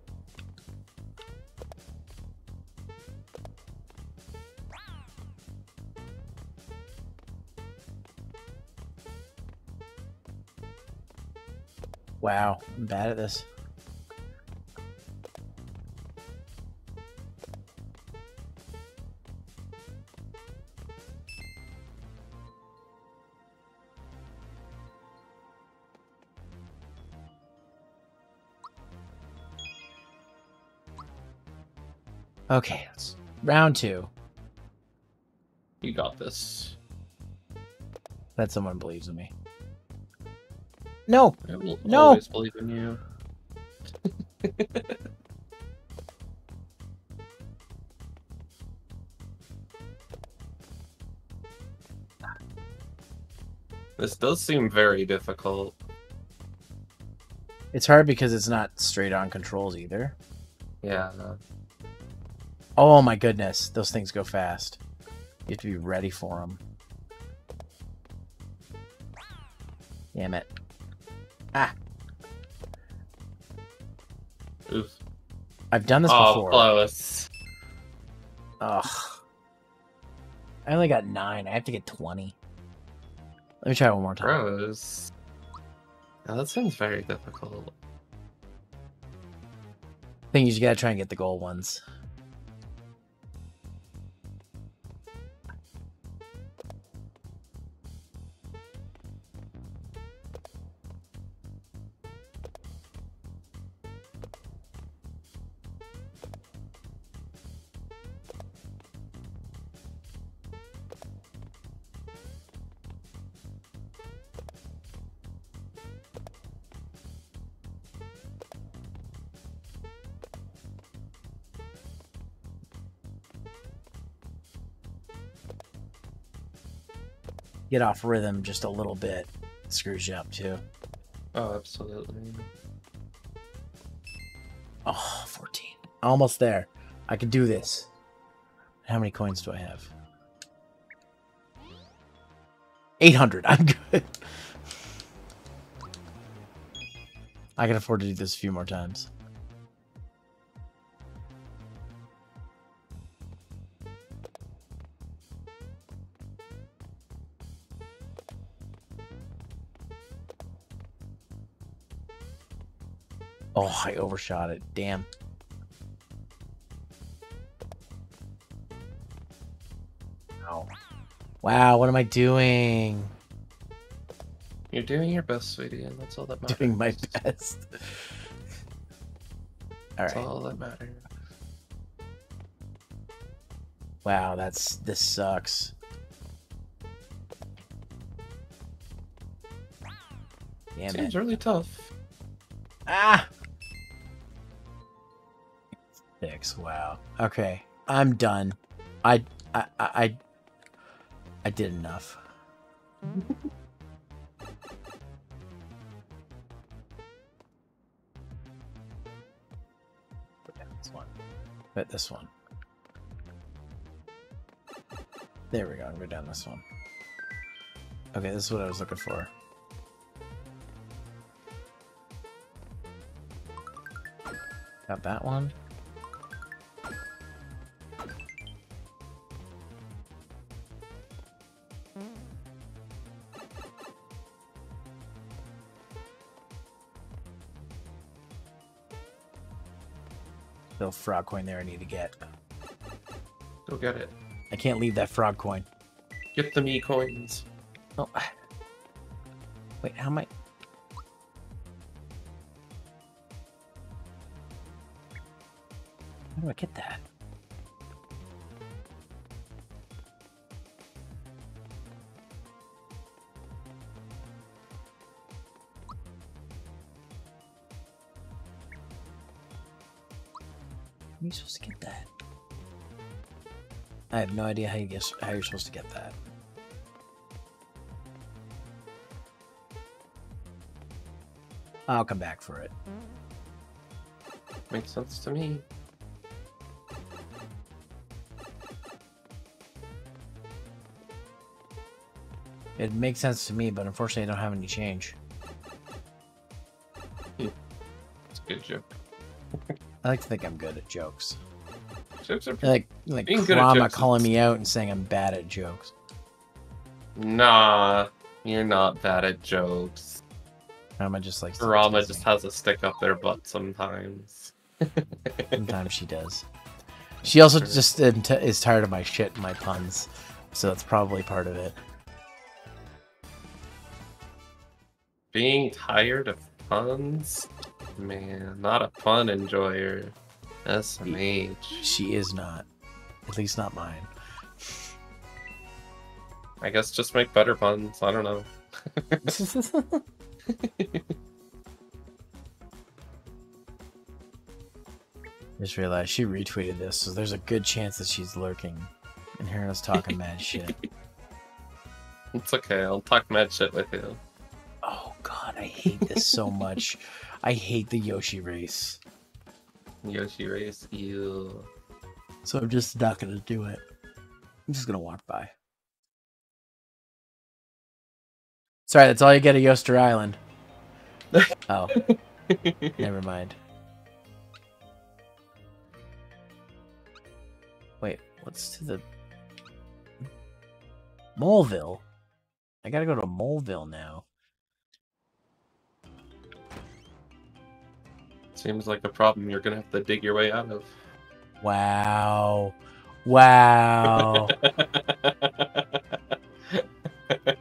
Wow, I'm bad at this. Okay, let's round two. You got this. That someone believes in me. No, I will No. always believe in you. this does seem very difficult. it's hard because it's not straight on controls either. Yeah. Oh my goodness, those things go fast. You have to be ready for them. Damn it. Ah, Oof. I've done this Oh, before. close. Ugh. I only got nine. I have to get 20. Let me try one more time. Gross. Now that seems very difficult. I think you just gotta try and get the gold ones. Get off rhythm just a little bit. screws you up too. Oh, absolutely. Oh, 14. Almost there. I can do this. How many coins do I have? 800. I'm good. I can afford to do this a few more times. Oh, I overshot it. Damn. Wow. Wow, what am I doing? You're doing your best, sweetie, and that's all that matters. Doing my best. That's Alright. all that matters. Wow, that's this sucks. Damn Seems it. really tough. Ah! Six, wow. Okay. I'm done. I I I I, did enough. Put down this one. Put this one. There we go. I'm go down this one. Okay, this is what I was looking for. Got that one. Frog coin there I need to get. Go get it. I can't leave that frog coin. Get the me coins. Oh. Wait, how am I? How do I get that? You supposed to get that? I have no idea how you guess how you're supposed to get that. I'll come back for it. Makes sense to me. It makes sense to me, but unfortunately, I don't have any change. Hmm. It's a good joke. I like to think I'm good at jokes. Jokes are like like Being Krama calling me out and saying I'm bad at jokes. Nah, you're not bad at jokes. Krama just like Rama just has a stick up their butt sometimes. Sometimes she does. She also just is tired of my shit and my puns, so that's probably part of it. Being tired of puns? Man, not a pun enjoyer. SMH. She is not, at least not mine. I guess just make better puns. I don't know. Just realized she retweeted this, so there's a good chance that she's lurking and hearing us talking mad shit. It's okay. I'll talk mad shit with you. Oh god, I hate this so much. I hate the Yoshi race. Yoshi race you. So I'm just not gonna do it. I'm just gonna walk by. Sorry, that's all you get at Yoster Island. Oh, never mind. Wait, what's to the Moleville? I gotta go to Moleville now. Seems like a problem you're gonna have to dig your way out of. Wow. Wow.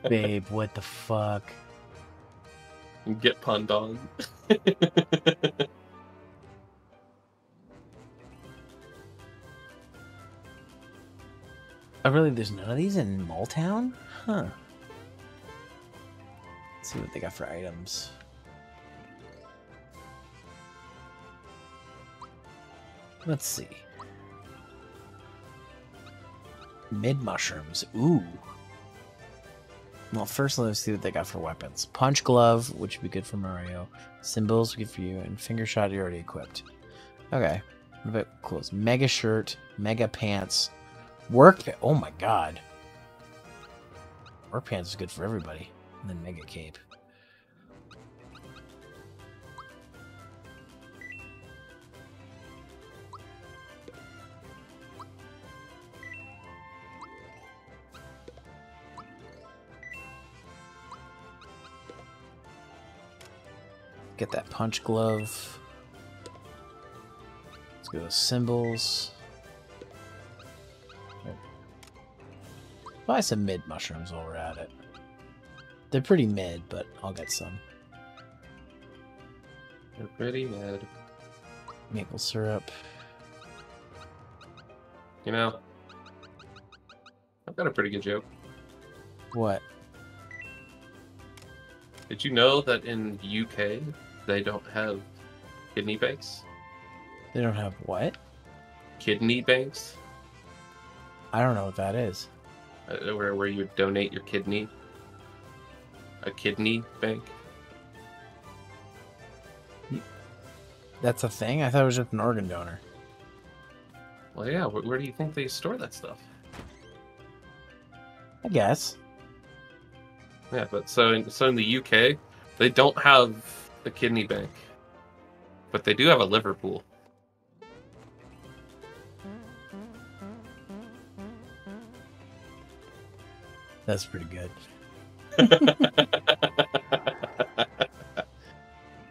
Babe, what the fuck? Get punned on. Oh, really? There's none of these in Malltown? Huh. Let's see what they got for items. Let's see. Mid mushrooms. Ooh. Well, first let's see what they got for weapons. Punch glove, which would be good for Mario. Cymbals, good for you. And finger shot, you're already equipped. Okay. What about clothes? Mega shirt, mega pants, Work. Oh my god. Work pants is good for everybody. And then mega cape. Get that punch glove. Let's go to cymbals. Buy some mid mushrooms while we're at it. They're pretty mid, but I'll get some. They're pretty mid. Maple syrup. You know, I've got a pretty good joke. What? Did you know that in the UK they don't have kidney banks? They don't have what? Kidney banks, I don't know what that is. uh, where where you donate your kidney. A kidney bank. That's a thing? I thought it was just an organ donor. Well, yeah. Where, where do you think they store that stuff? I guess. Yeah, but so in, so in the UK, they don't have a kidney bank, but they do have a Liverpool. That's pretty good.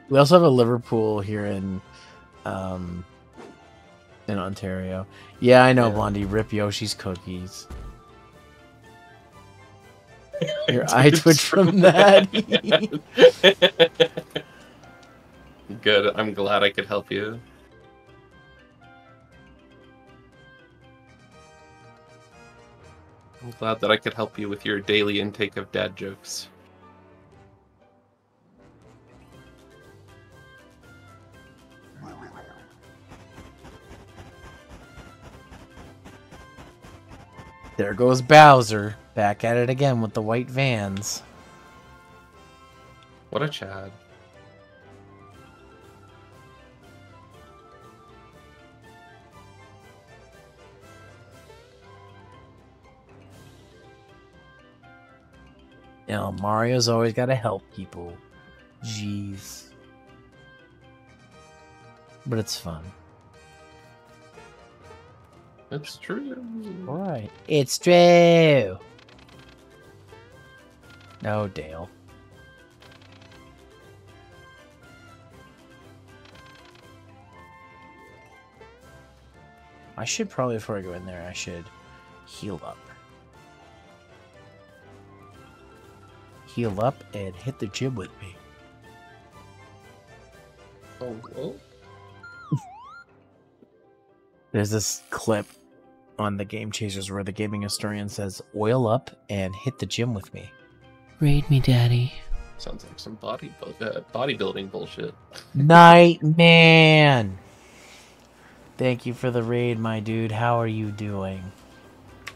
We also have a Liverpool here in um in Ontario. Yeah, I know, Yeah. Blondie. Rip Yoshi's cookies. Your eye twitch from that. Good. I'm glad I could help you. I'm glad that I could help you with your daily intake of dad jokes. there goes Bowser. Back at it again with the white vans. What a Chad. You know, Mario's always got to help people. Jeez. But it's fun. It's true. Alright. It's true. No, Dale. I should probably, before I go in there, I should heal up. Heal up and hit the gym with me. Oh. There's this clip on the Game Chasers where the gaming historian says, "Oil up and hit the gym with me." Raid me, daddy. Sounds like some body uh, bodybuilding bullshit. Night man. Thank you for the raid, my dude. How are you doing?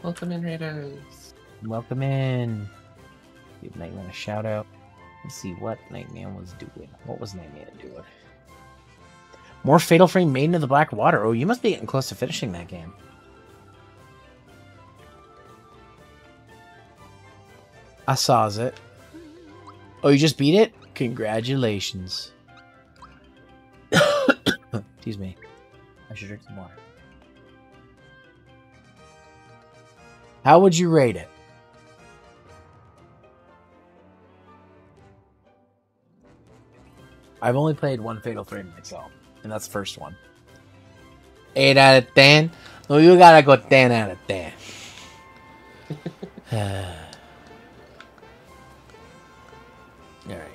Welcome in, Raiders. Welcome in. Give Nightman a shout out. Let's see what Nightman was doing. What was Nightman doing? More Fatal Frame Maiden of the Black Water. Oh, you must be getting close to finishing that game. I saws it. Oh, you just beat it? Congratulations. Excuse me. I should drink some water. How would you rate it? I've only played one Fatal Frame myself. And that's the first one. 8 out of 10? No, you gotta go 10 out of 10. Alright.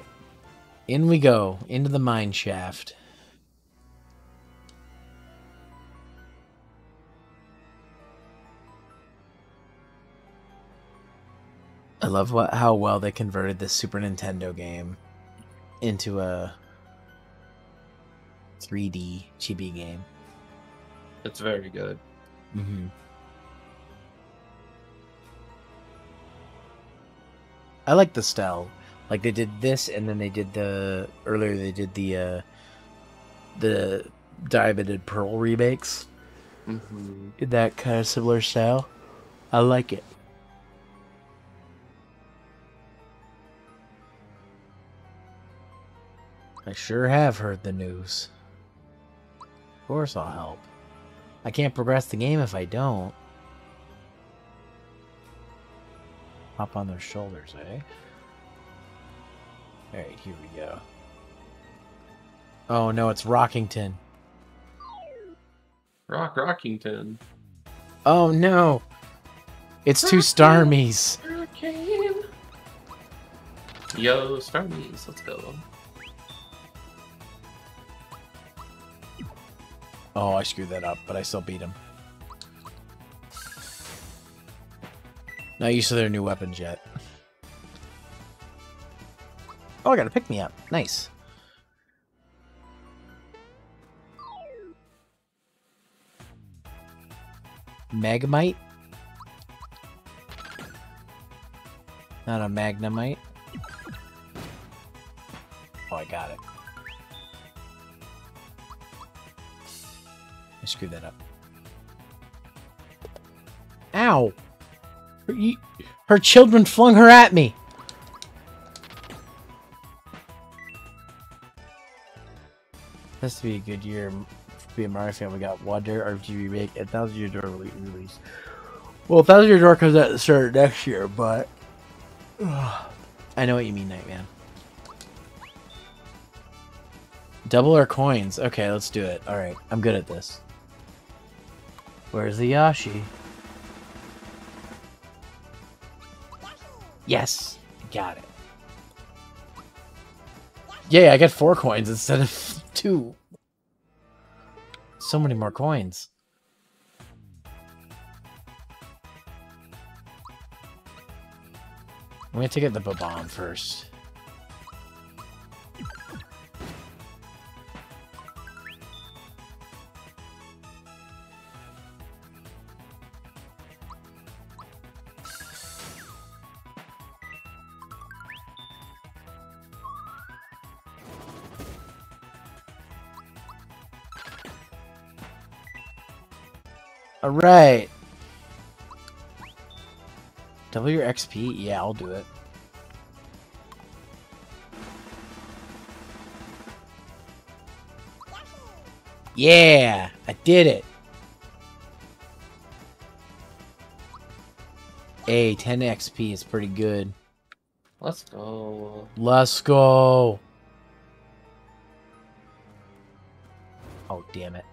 In we go. Into the mine shaft. I love what how well they converted this Super Nintendo game into a 3D chibi game. It's very good. Mm-hmm. I like the style. Like they did this, and then they did the earlier. They did the uh, the Diamond Pearl remakes. Mm-hmm. In that kind of similar style. I like it. I sure have heard the news. Of course I'll help. I can't progress the game if I don't. Hop on their shoulders, eh? Alright, here we go. Oh no, it's Rockington. Rock Rockington. Oh no! It's two Starmies. Hurricane. Yo, Starmies, let's go. Oh, I screwed that up, but I still beat him. Not used to their new weapons yet. Oh, I got to pick me up. Nice. Magmite? Not a Magnemite. Oh, I got it. Screwed that up. Ow! Her, you, her children flung her at me! Has to be a good year to be a Mario fan. We got Wonder RPG remake and Thousand Year Door release. Well, Thousand Year Door comes out the start of next year, but I know what you mean, Nightman. Double our coins. Okay, let's do it. All right, I'm good at this. Where's the Yashi? Yes, got it. Yay, I got four coins instead of two. So many more coins. I'm gonna take out the Bob-omb first. Alright. Double your XP? Yeah, I'll do it. Yeah, I did it. A 10 XP is pretty good. Let's go. Let's go. Oh, damn it.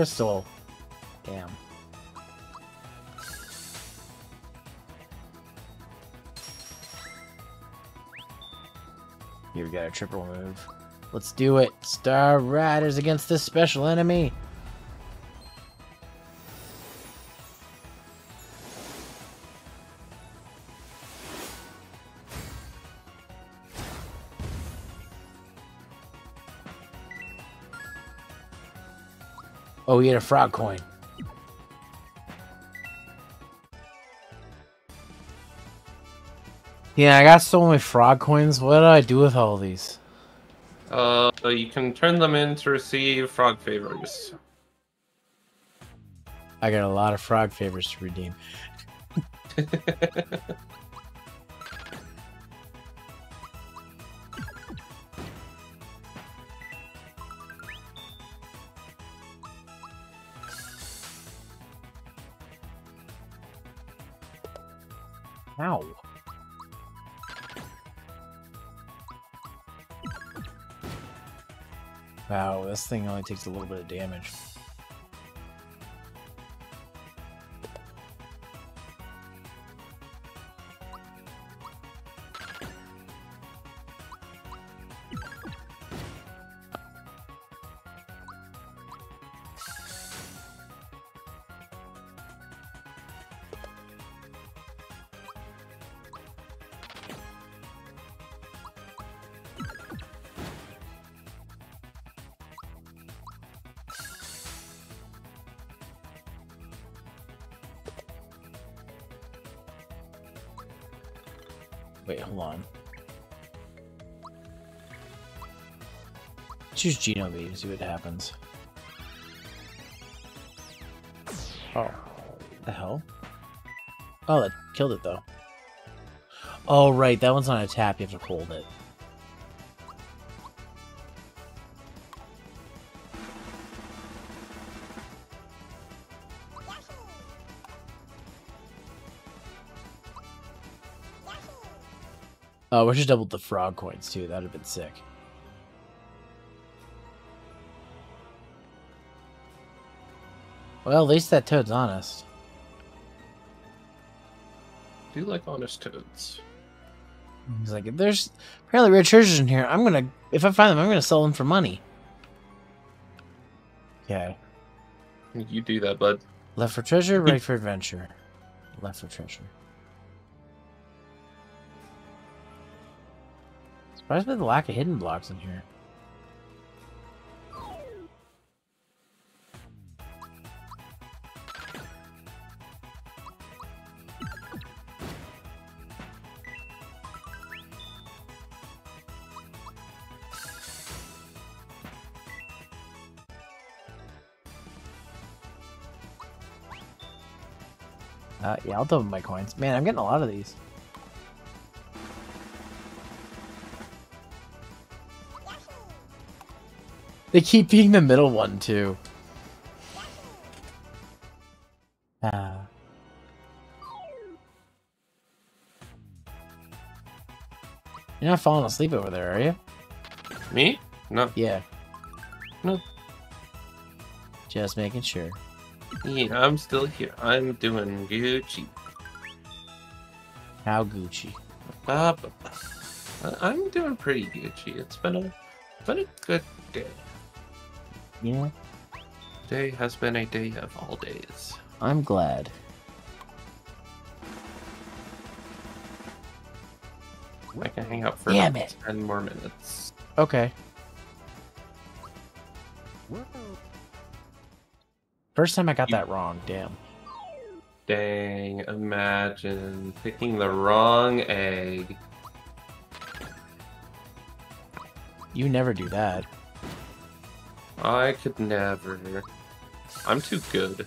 Crystal. Damn. Here we got a triple move. Let's do it. Star Riders against this special enemy. We get a frog coin. Yeah, I got so many frog coins. What do I do with all these? Uh, you can turn them in to receive frog favors. I got a lot of frog favors to redeem. Ow. Wow, this thing only takes a little bit of damage. Choose Geno Beam, see what happens. Oh. The hell? Oh, that killed it though. Oh, right, that one's on a tap, you have to hold it. Oh, we should double the frog coins too. That'd have been sick. Well, at least that toad's honest. I do like honest toads. He's like, if there's apparently rare treasures in here, I'm gonna, if I find them, I'm gonna sell them for money. Okay. You do that, bud. Left for treasure, right for adventure. Left for treasure. Surprised by the lack of hidden blocks in here. I'll double my coins. Man, I'm getting a lot of these. They keep being the middle one, too. Ah. You're not falling asleep over there, are you? Me? No. Yeah. Nope. Just making sure. Yeah, I'm still here. I'm doing Gucci. How Gucci. I- I'm doing pretty Gucci. It's been a been a good day. Yeah, Day has been a day of all days. I'm glad. I can hang out for Damn it. ten more minutes. Okay. First time I got that wrong, damn. Dang, imagine picking the wrong egg. You never do that. I could never. I'm too good.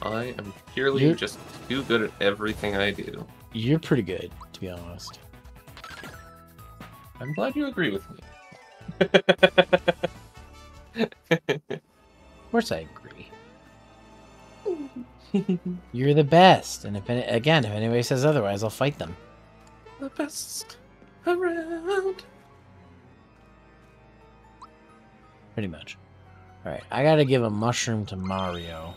I am purely You're- just too good at everything I do. You're pretty good, to be honest. I'm glad you agree with me. Of course I agree. You're the best, and if any, again, if anybody says otherwise, I'll fight them. the best around. Pretty much. Alright, I gotta give a mushroom to Mario.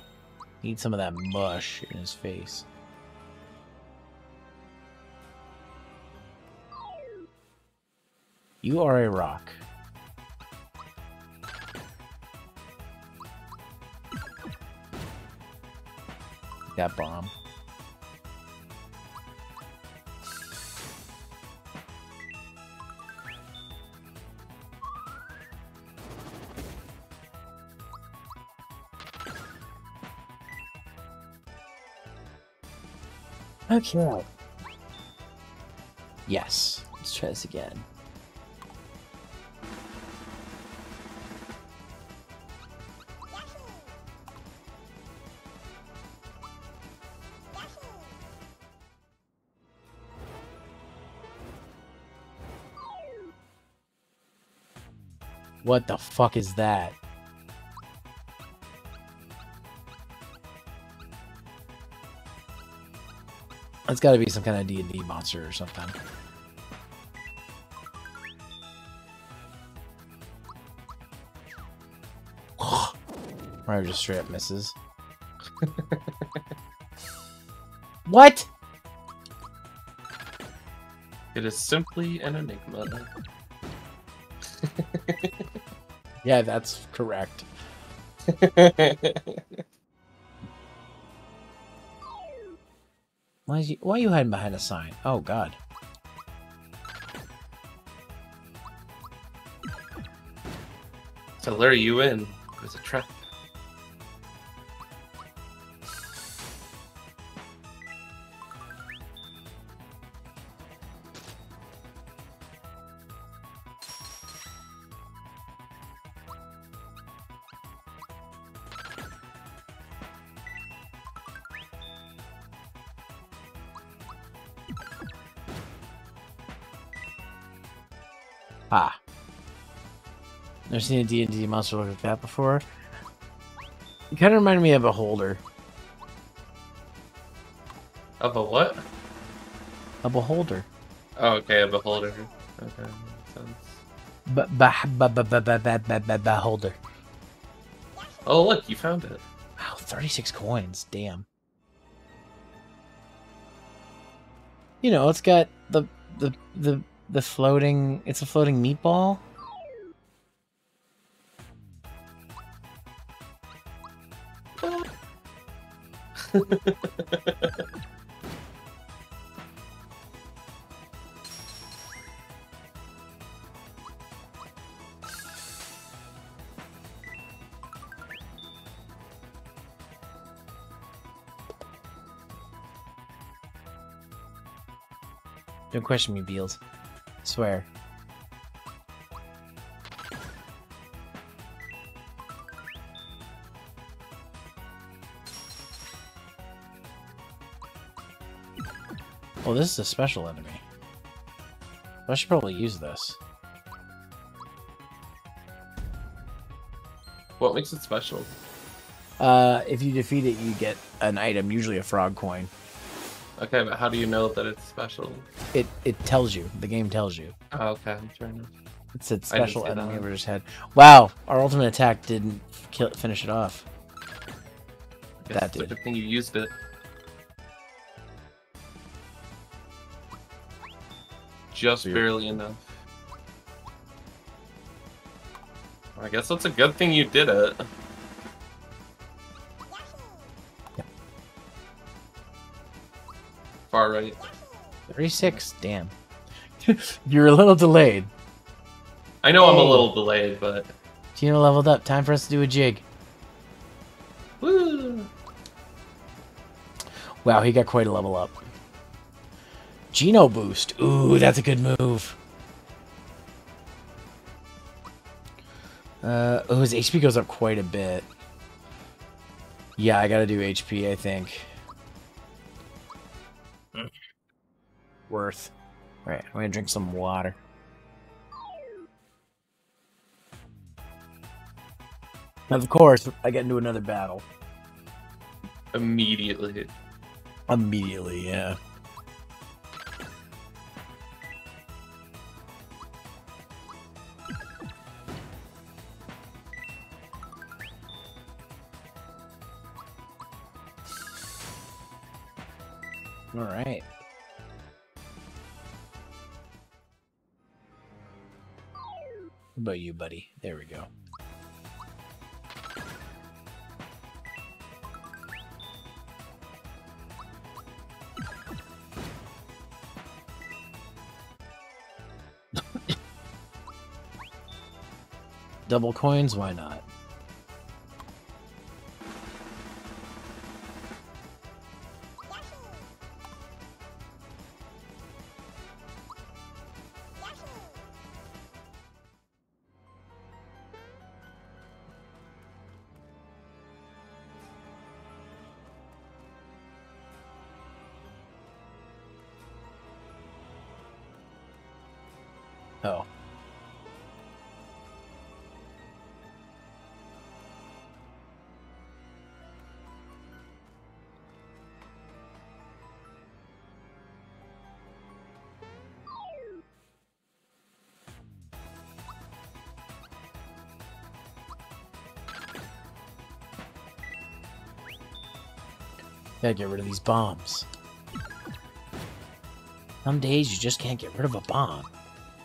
Need some of that mush in his face. You are a rock. That bomb. Okay. Yes. Let's try this again. What the fuck is that? It's got to be some kind of D and D monster or something. Mario just straight up misses. what? It is simply an enigma. Yeah, that's correct. Why is you, why are you hiding behind a sign? Oh god. to lure you in There's a trap. seen a D&D monster look like that before. It kind of reminded me of a holder. Of a what? A beholder. Oh, okay, a beholder. Okay. Beholder. Oh, look, you found it. Wow, 36 coins. Damn. You know, it's got the the the the floating. It's a floating meatball. Don't question me, Beals. Swear. Well, this is a special enemy. I should probably use this. What makes it special? Uh, if you defeat it, you get an item, usually a frog coin. Okay, but how do you know that it's special? It it tells you. The game tells you. Oh, okay, fair enough. It said special enemy over his head. Wow, our ultimate attack didn't kill finish it off. That did. good thing you used it. Just Weird. barely enough. I guess that's a good thing you did it. Far right. 36. Damn. You're a little delayed. I know I'm a oh. little delayed, but Geno leveled up. Time for us to do a jig. woo! Wow, he got quite a level up. Geno boost. Ooh, that's a good move. Uh, oh, his HP goes up quite a bit. Yeah, I gotta do HP, I think. Worth. Right, I'm gonna drink some water. And of course, I get into another battle. Immediately. Immediately, yeah. You, buddy? There we go. Double coins? Why not? Gotta get rid of these bombs. Some days you just can't get rid of a bomb.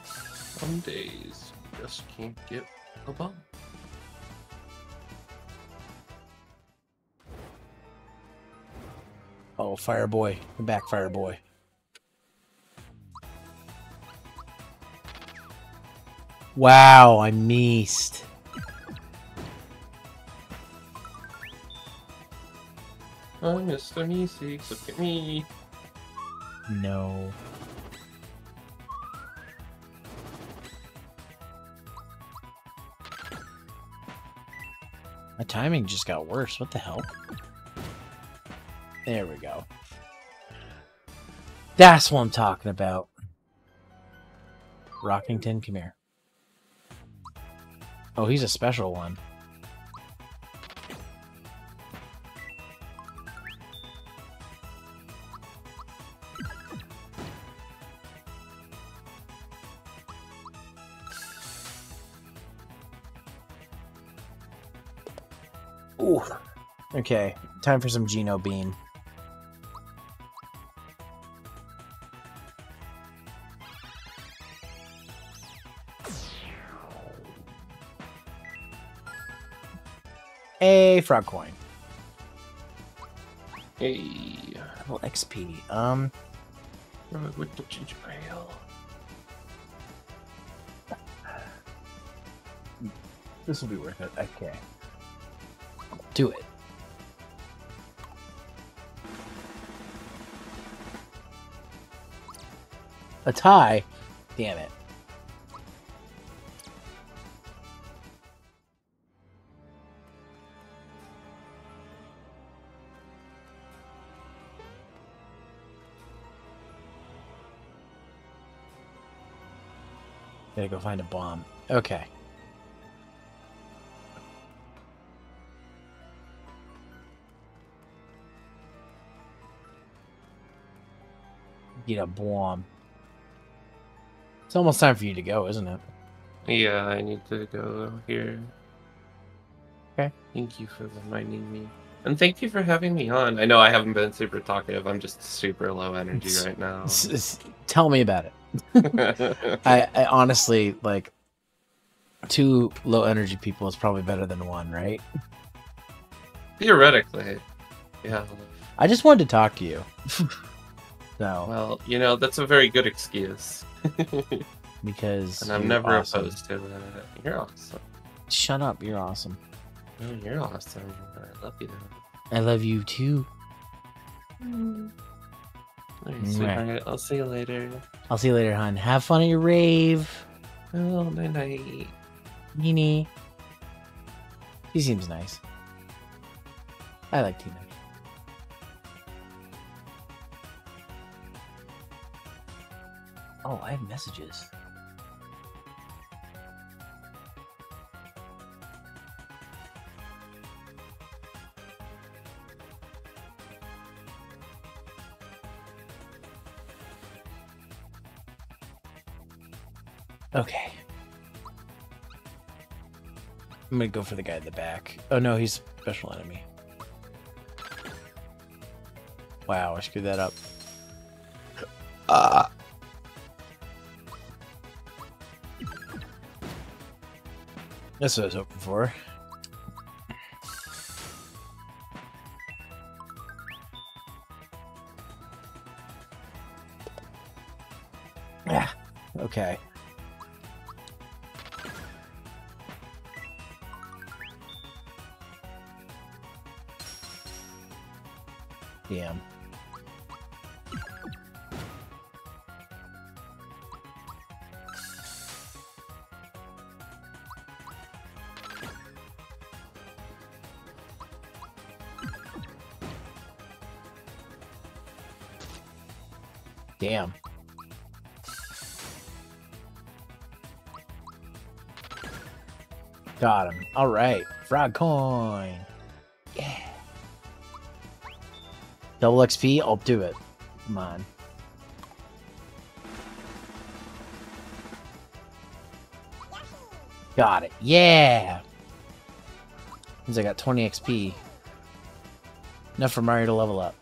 Some days you just can't get a bomb. Oh, Fire Boy. Come back, Fire Boy. Wow, I missed. Oh, Mr. Meeseeks, look at me. No. My timing just got worse. What the hell? There we go. That's what I'm talking about. Rockington, come here. Oh, he's a special one. Okay, time for some Geno Beam. A frog coin. Hey, Level XP. Um, rug with the ginger ale. this will be worth it. Okay. Do it. A tie? Damn it. Gotta go find a bomb. Okay. Get a bomb. It's almost time for you to go, isn't it? Yeah, I need to go here. Okay. Thank you for reminding me. And thank you for having me on. I know I haven't been super talkative. I'm just super low energy S- right now. S- s- tell me about it. I, I honestly like two low energy people is probably better than one, right? Theoretically. Yeah. I just wanted to talk to you. so Well, you know, that's a very good excuse. because and I'm never awesome. opposed to it. You're awesome. Shut up, you're awesome. Oh, you're awesome. I love you. I love you too. Mm. All right. I'll see you later. I'll see you later, hon. Have fun at your rave. Oh, night night. Nini. He seems nice. I like Tina. Oh, I have messages. Okay. I'm gonna go for the guy in the back. Oh no, he's special enemy. Wow, I screwed that up. Ah. That's what I was hoping for. Yeah. Okay. Damn. Got him. All right. Frog coin. Yeah. Double XP? I'll do it. Come on. Got it. Yeah. Means I got 20 XP. Enough for Mario to level up.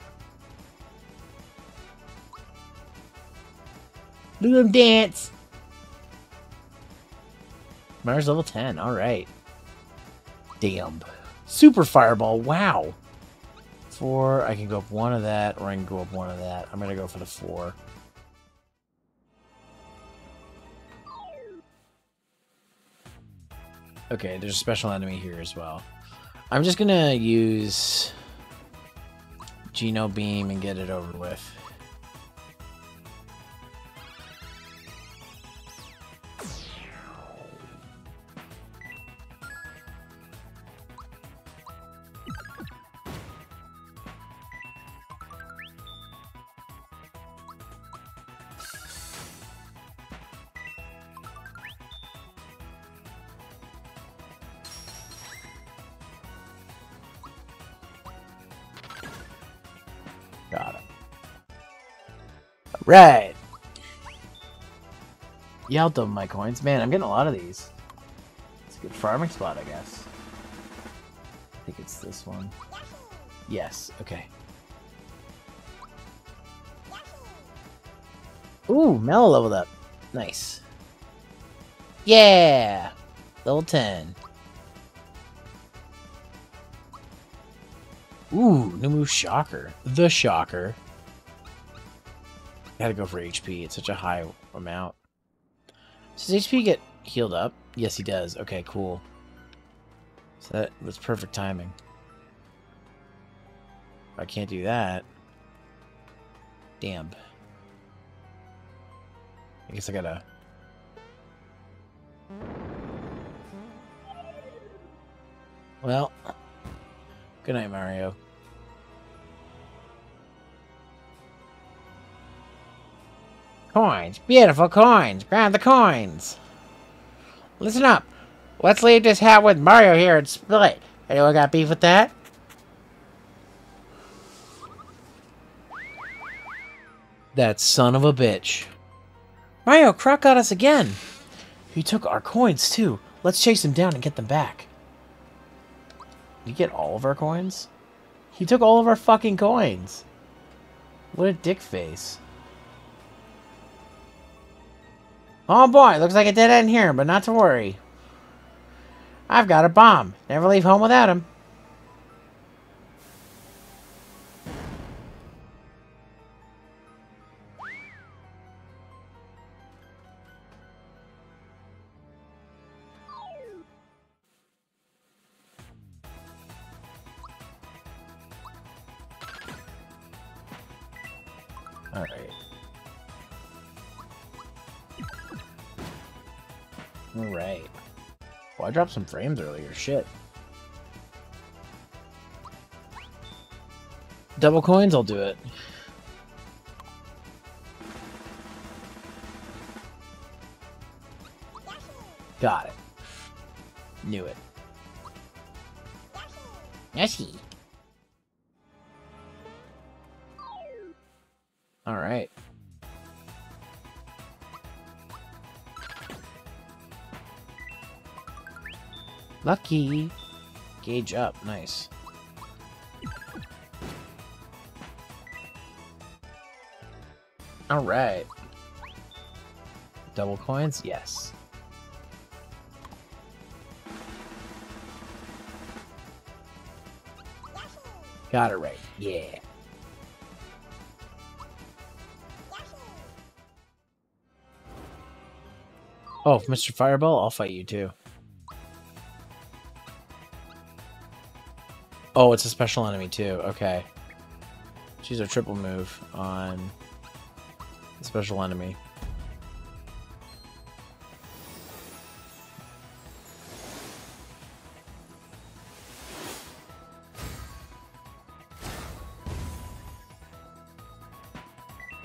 Look at him dance. Mario's level 10. All right. Damn. Super Fireball. Wow. Four. I can go up one of that, or I can go up one of that. I'm going to go for the four. Okay, there's a special enemy here as well. I'm just going to use Geno Beam and get it over with. Right. Yeah, I'll dump my coins. Man, I'm getting a lot of these. It's a good farming spot, I guess. I think it's this one. Yes, okay. Ooh, Mallow leveled up. Nice. Yeah! Level 10. Ooh, new move Shocker. The Shocker. Gotta go for HP. It's such a high amount. Does HP get healed up? Yes, he does. Okay, cool. So that was perfect timing. I can't do that. Damn. I guess I gotta... Well, good night, Mario. Coins. Beautiful coins. Grab the coins. Listen up. Let's leave this hat with Mario here and split. Anyone got beef with that? That son of a bitch. Mario, Croco got us again. He took our coins, too. Let's chase him down and get them back. Did he get all of our coins? He took all of our fucking coins. What a dick face. Oh boy, looks like a dead end here, but not to worry. I've got a bomb. Never leave home without him. I dropped some frames earlier. Shit. Double coins, I'll do it. Got it. Knew it. Nessie. Alright. Lucky. Gauge up. Nice. Alright. Double coins? Yes. Got it right. Yeah. Oh, Mr. Fireball, I'll fight you too. Oh, it's a special enemy too. Okay. She's a triple move on the special enemy.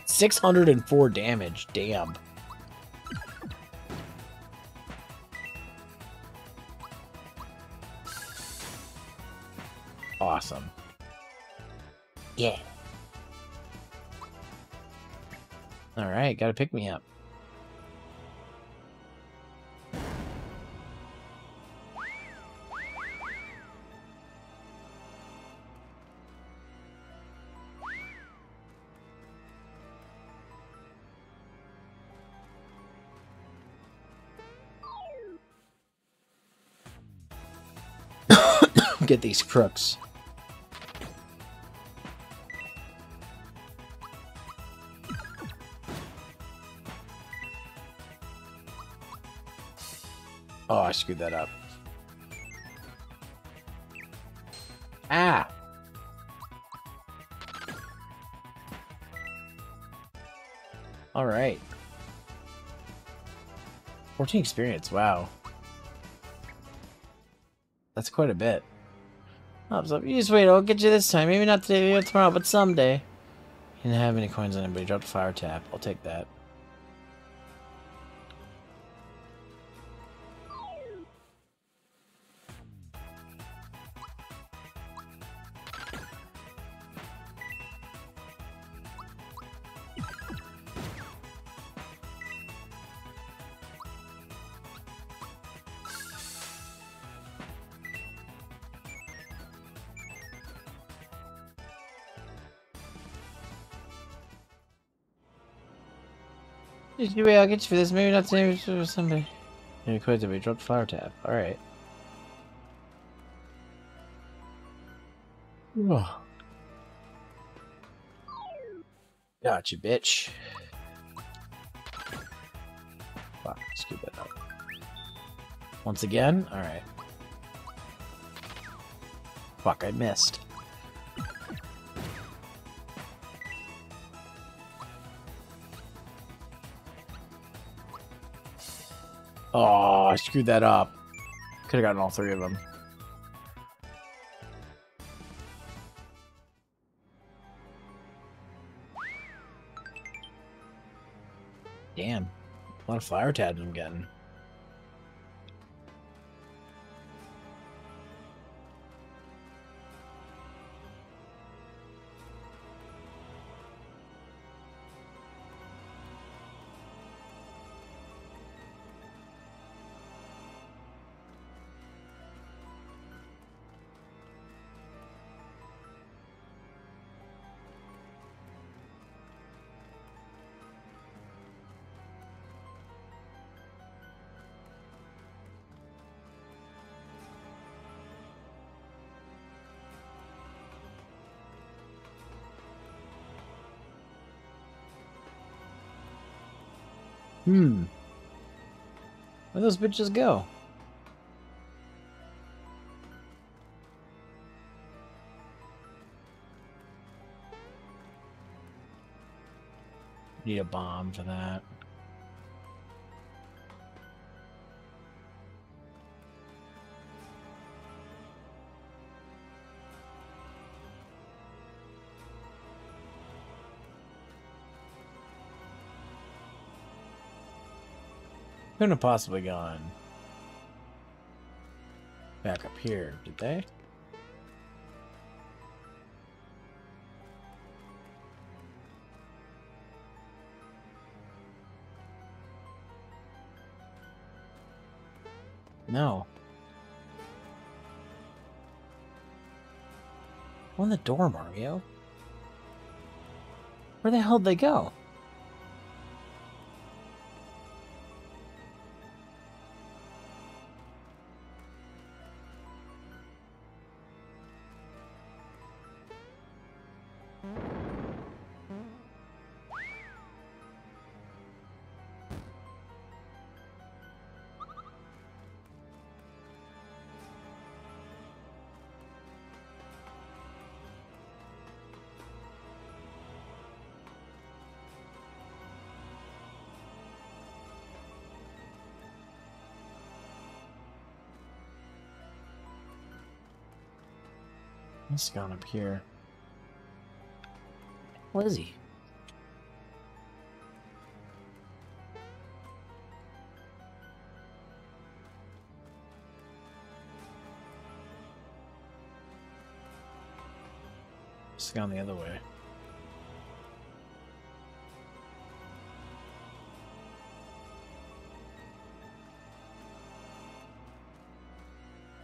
Six hundred and four damage. Damn. Yeah. Alright, gotta pick me up. Get these crooks. I screwed that up. Ah! Alright. 14 experience, wow. That's quite a bit. Oh, so you just wait, I'll get you this time. Maybe not today, maybe not tomorrow, but someday. You didn't have any coins on anybody. Dropped a fire tap. I'll take that. Wait, I'll get you for this. Maybe not today, but someday. To be dropped fire tap. Alright. Gotcha, bitch. Fuck, scoop it up. Once again? Alright. Fuck, I missed. I screwed that up. Could have gotten all three of them. Damn. A lot of fire tabs I'm getting. Hmm. Where'd those bitches go? Need a bomb for that. Couldn't have possibly gone back up here, did they? No. On the door, Mario. Where the hell did they go? He's gone up here. What is he? He's gone the other way.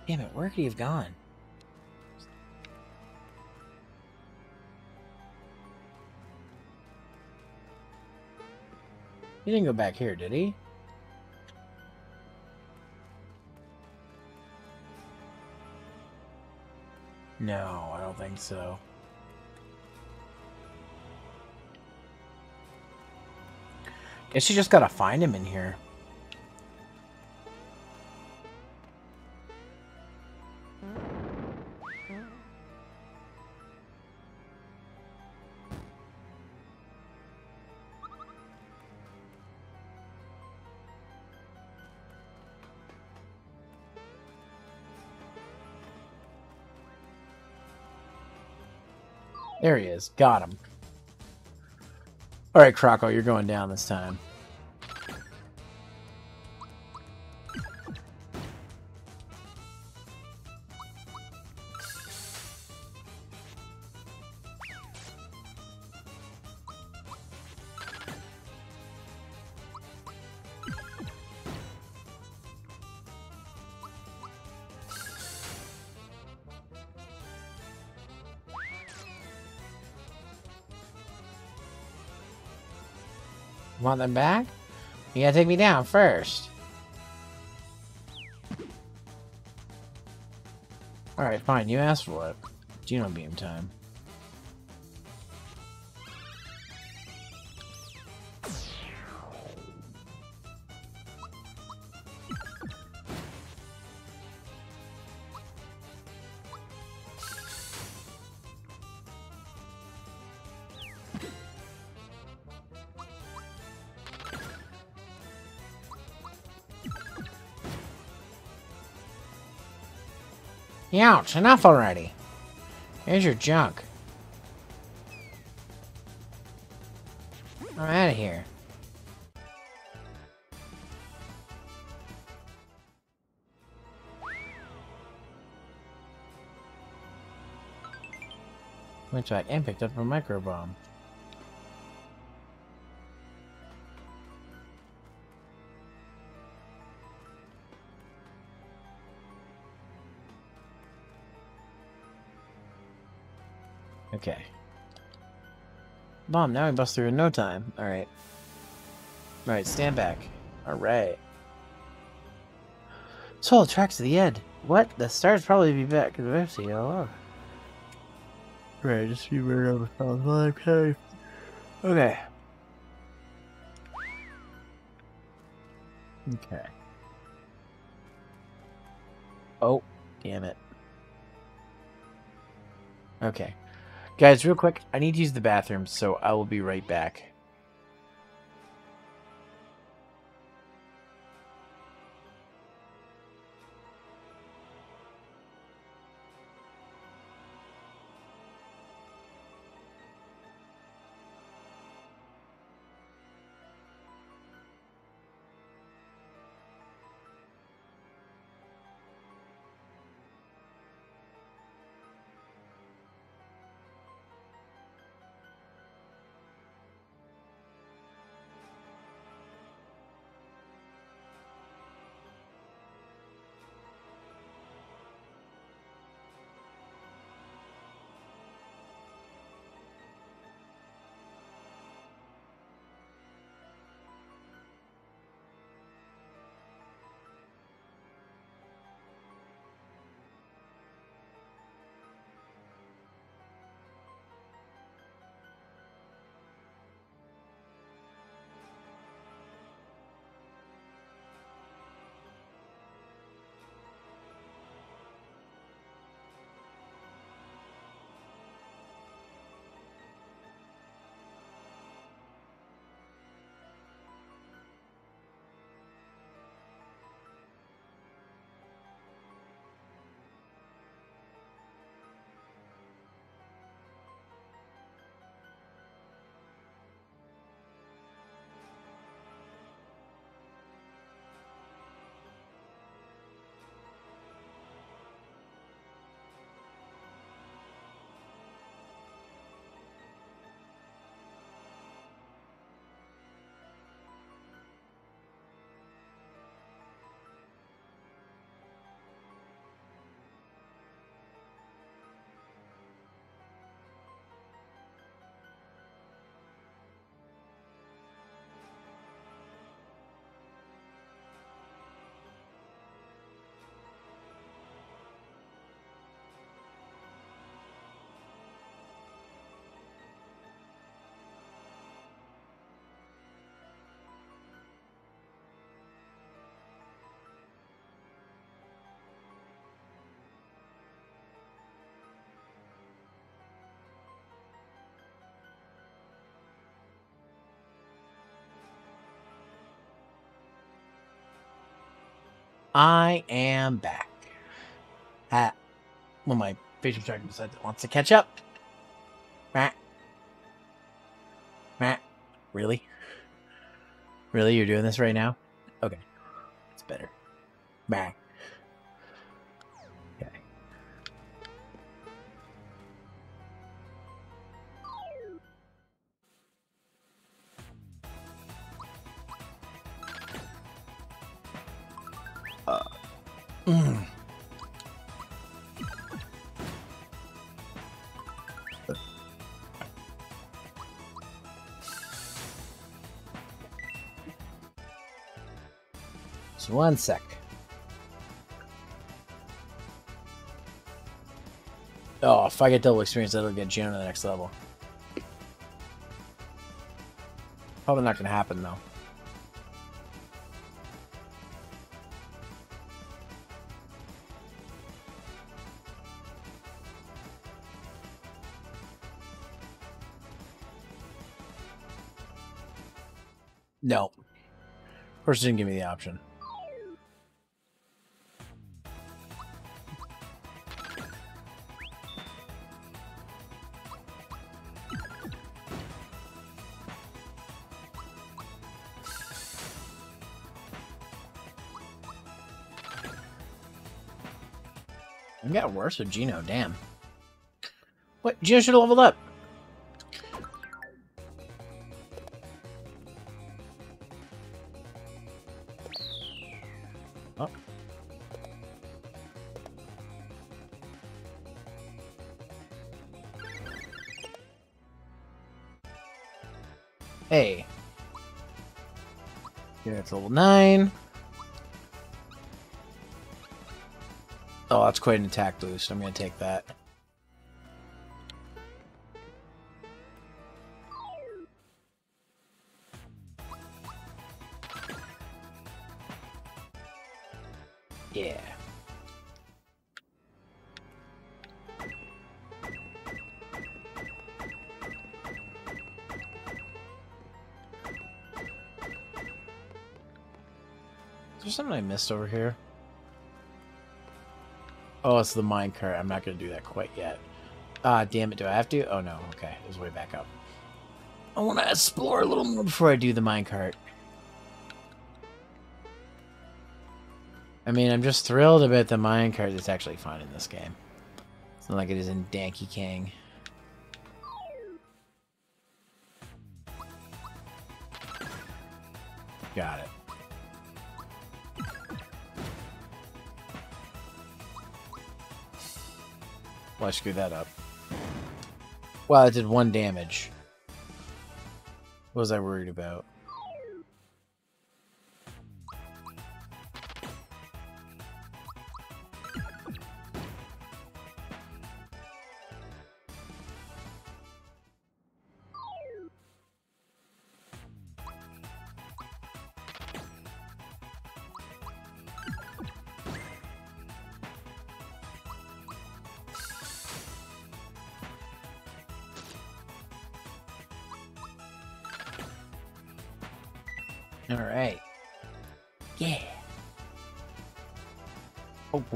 Damn it, where could he have gone? He didn't go back here, did he? No, I don't think so. Guess you just gotta find him in here. There he is. Got him. Alright, Croco, you're going down this time. Want them back? You gotta take me down first. Alright, fine. You asked for it. Geno Beam time. Ouch, enough already. Here's your junk. I'm out of here. Went back and picked up a micro bomb. Okay. Bomb, now we bust through in no time. Alright. Alright, stand back. Alright. So tracks to the end. What? The stars probably be back in the Pepsi. Oh. Right, just be weird over okay. Okay. Okay. Oh, damn it. Okay. Guys, real quick, I need to use the bathroom, so I will be right back. I am back. At when my facial tracker decides it wants to catch up. Matt. Matt. Really? Really? You're doing this right now? Okay. It's better. Matt. One sec. Oh, if I get double experience, that'll get Geno to the next level. Probably not gonna happen though. No. Of Person didn't give me the option. Got worse with Geno, damn. What? Geno should have leveled up. Oh. Hey. Yeah, it's level 9. Quite an attack boost. I'm going to take that. Yeah. Is there something I missed over here? Oh, it's the minecart. I'm not going to do that quite yet. Ah, damn it. Do I have to? Oh, no. Okay. It's way back up. I want to explore a little more before I do the minecart. I mean, I'm just thrilled about the minecart that's actually fun in this game. It's not like it is in Donkey Kong. Got it. Well, I screwed that up. Wow, it did one damage. What was I worried about?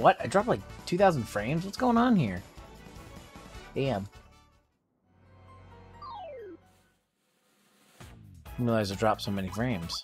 What? I dropped like 2,000 frames? What's going on here? Damn. I realize I dropped so many frames.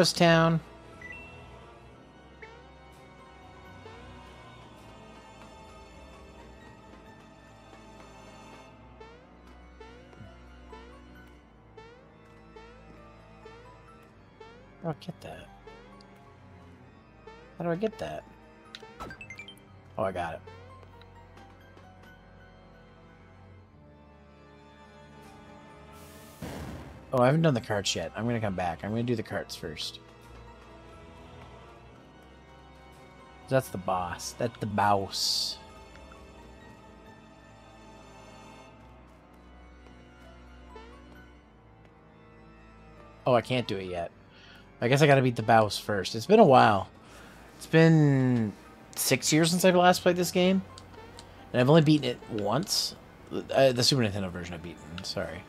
Town. How do I get that? How do I get that? Oh, I got it. Oh, I haven't done the carts yet. I'm going to come back. I'm going to do the carts first. That's the boss. That's the boss. Oh, I can't do it yet. I guess I gotta beat the boss first. It's been a while. It's been six years since I last played this game. And I've only beaten it once. Uh, the Super Nintendo version I've beaten. Sorry.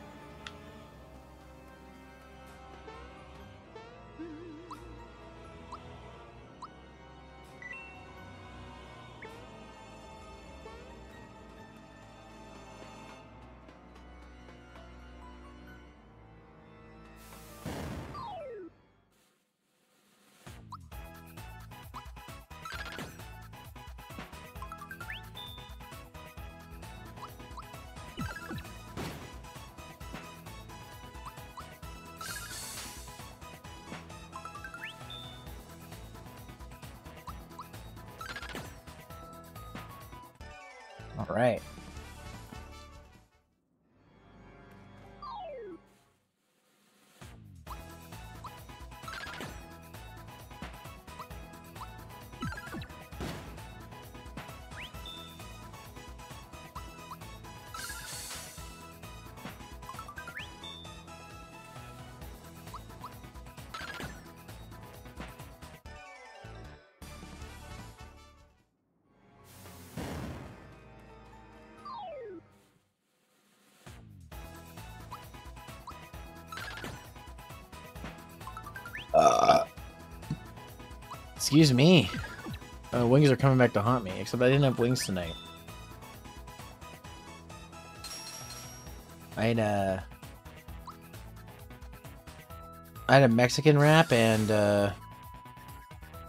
Excuse me. Uh, wings are coming back to haunt me, except I didn't have wings tonight. I had a... I had a Mexican wrap and, uh...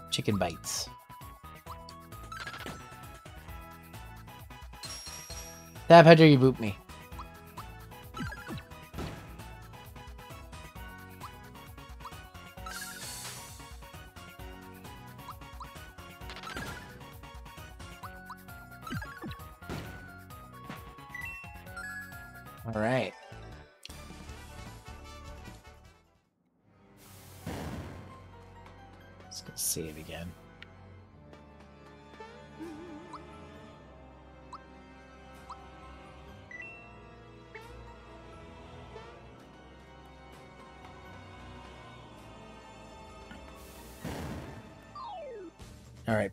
Chicken bites. Dab, how dare you boot me?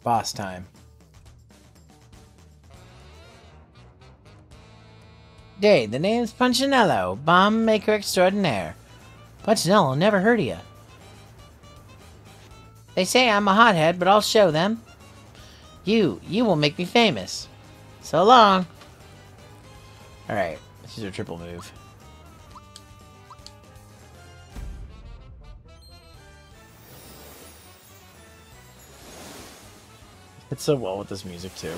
Boss time. Day, the name's Punchinello, bomb maker extraordinaire. Punchinello never heard of you. They say I'm a hothead, but I'll show them. You, you will make me famous. So long. Alright, this is a triple move. It's so well with this music too.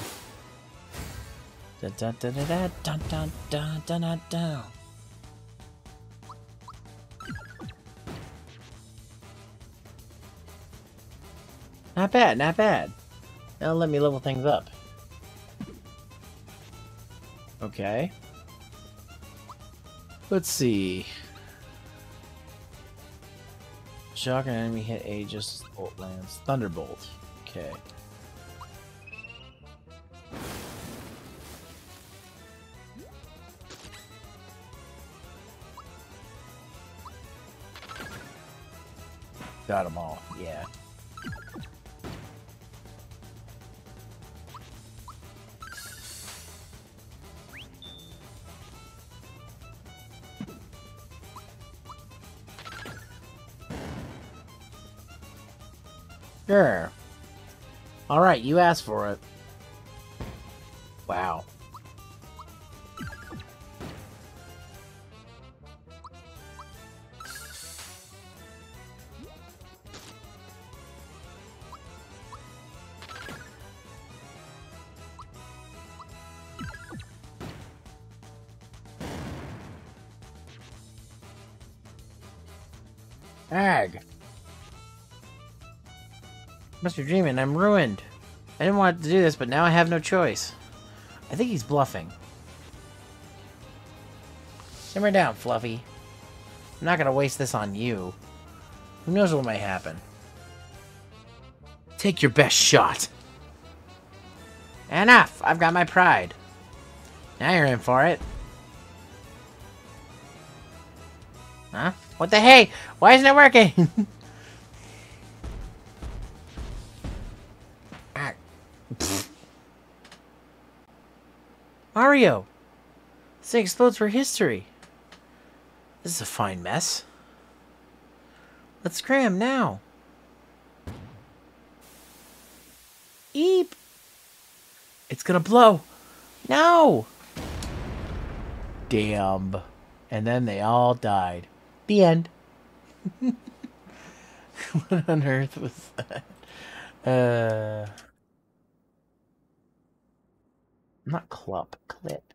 Not bad, not bad. Now let me level things up. Okay. Let's see. Shock an enemy hit A just bolt lands. Thunderbolt. Okay. Got them all, yeah. Sure. Alright, you asked for it. Mr. Dreamin', I'm ruined. I didn't want to do this, but now I have no choice. I think he's bluffing. Simmer down, Fluffy. I'm not gonna waste this on you. Who knows what might happen? Take your best shot. Enough! I've got my pride. Now you're in for it. Huh? What the hey? Why isn't it working? Mario! This thing explodes for history. This is a fine mess. Let's cram now. Eep! It's gonna blow. No! Damn. And then they all died. The end. what on earth was that? Uh, not clup, clip.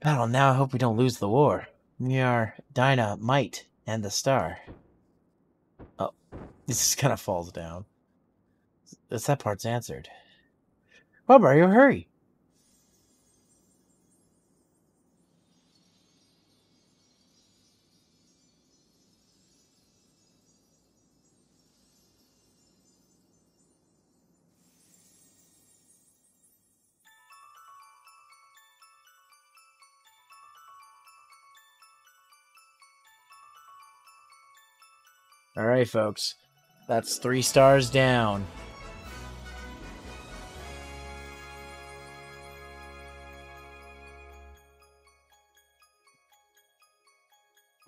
Battle now. I hope we don't lose the war. We are Dyna, Mite, and the Star. Oh, this just kind of falls down. That's that part's answered. Well, Mario, hurry. All right, folks. That's three stars down.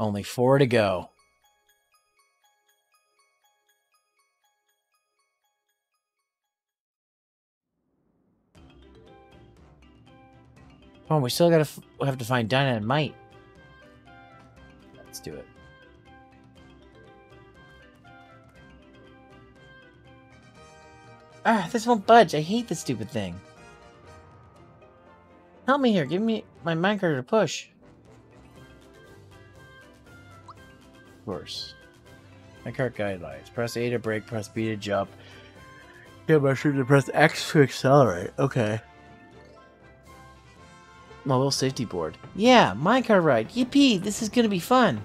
Only four to go. Oh, we still gotta have to find Dyna and Mite. Let's do it. Ah, this won't budge. I hate this stupid thing. Help me here. Give me my minecart to push. Of course. Minecart guidelines. Press A to brake, press B to jump. Yeah, I should press X to accelerate. Okay. Mobile safety board. Yeah, minecart ride. Yippee! This is gonna be fun.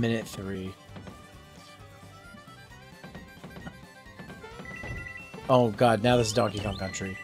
Minute three. Oh god, now this is Donkey Kong Country.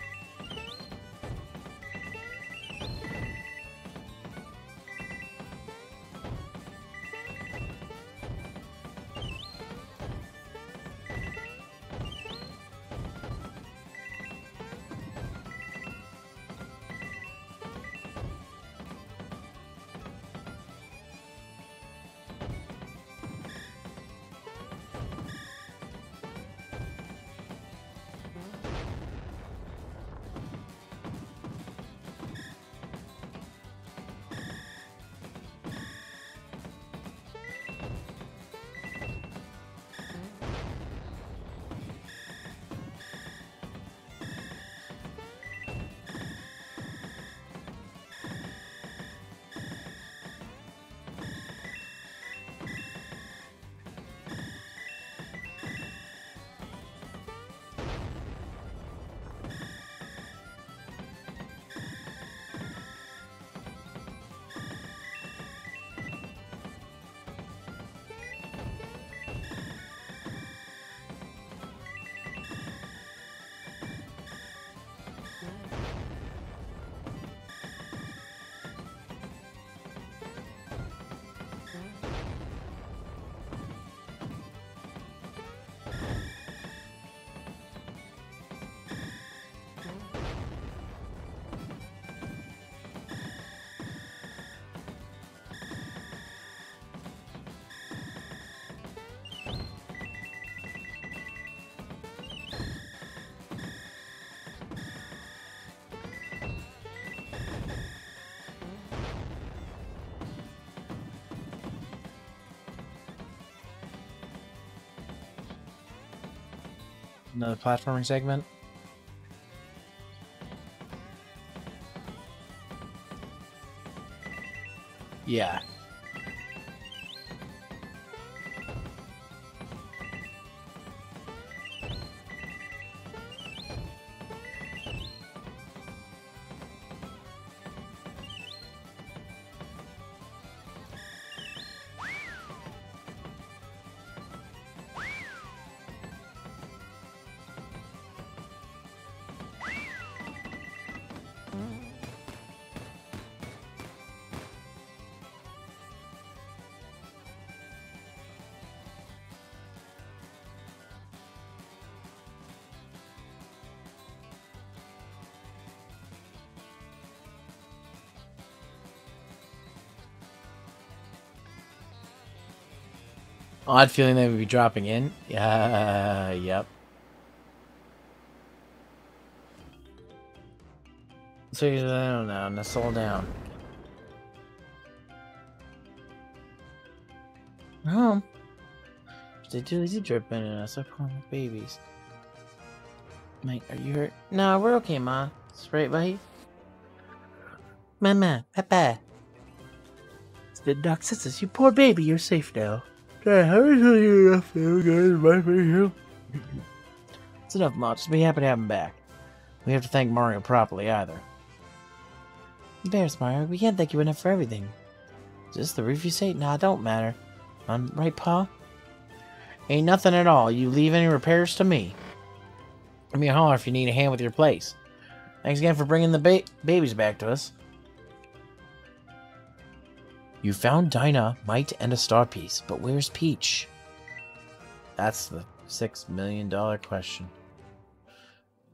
Another platforming segment. Yeah. Odd feeling they would be dropping in. Yeah, yep. So don't know. Now slow down. Home. They do easy dripping in us. I poor babies. Mate, are you hurt? No, we're okay, Ma. Sprite bite. Mama, Papa. It's the doc says you poor baby, you're safe now. Yeah, how are you enough there, guys? My here. It's enough. Just be happy to have him back. We have to thank Mario properly, either. Embarrassed, Mario. We can't thank you enough for everything. Is this the roof you say? Nah, don't matter. I'm right, Pa? Ain't nothing at all. You leave any repairs to me. Give me a holler if you need a hand with your place. Thanks again for bringing the ba babies back to us. You found Dyna, Mite, and a star piece, but where's Peach? That's the six million dollar question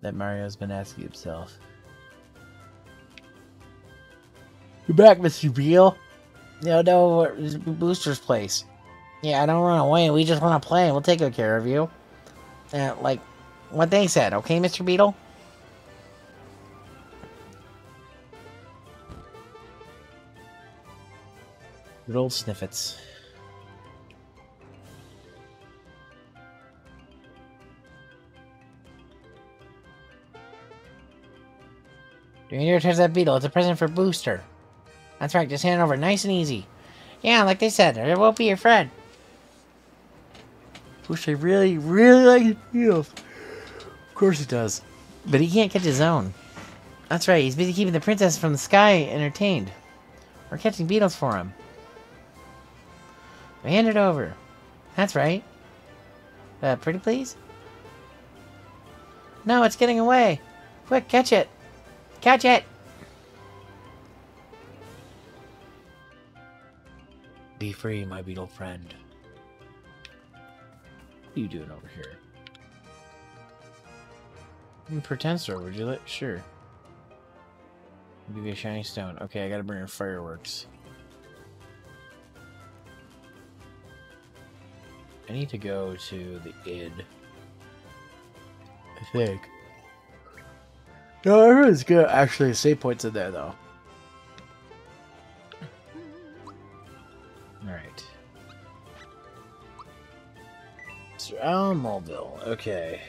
that Mario's been asking himself. You're back, Mr. Beal. No, no, Booster's place. Yeah, I don't run away. We just want to play. We'll take good care of you. Uh, like what they said, okay, Mr. Beetle? Good old Snifits. Doing your turns that beetle. It's a present for Booster. That's right, just hand it over nice and easy. Yeah, like they said, it won't be your friend. Booster really, really likes beetles. Of course he does. But he can't catch his own. That's right, he's busy keeping the princess from the sky entertained. We're catching beetles for him. Hand it over. That's right. Uh, pretty please? No, it's getting away. Quick, catch it. Catch it! Be free, my beetle friend. What are you doing over here? Pretend store, would you like? Sure. I'll give you a shiny stone. Okay, I gotta bring her fireworks. I need to go to the id. I think. No, everyone's good. Actually, save points in there, though. Alright. Alan Moleville. Okay.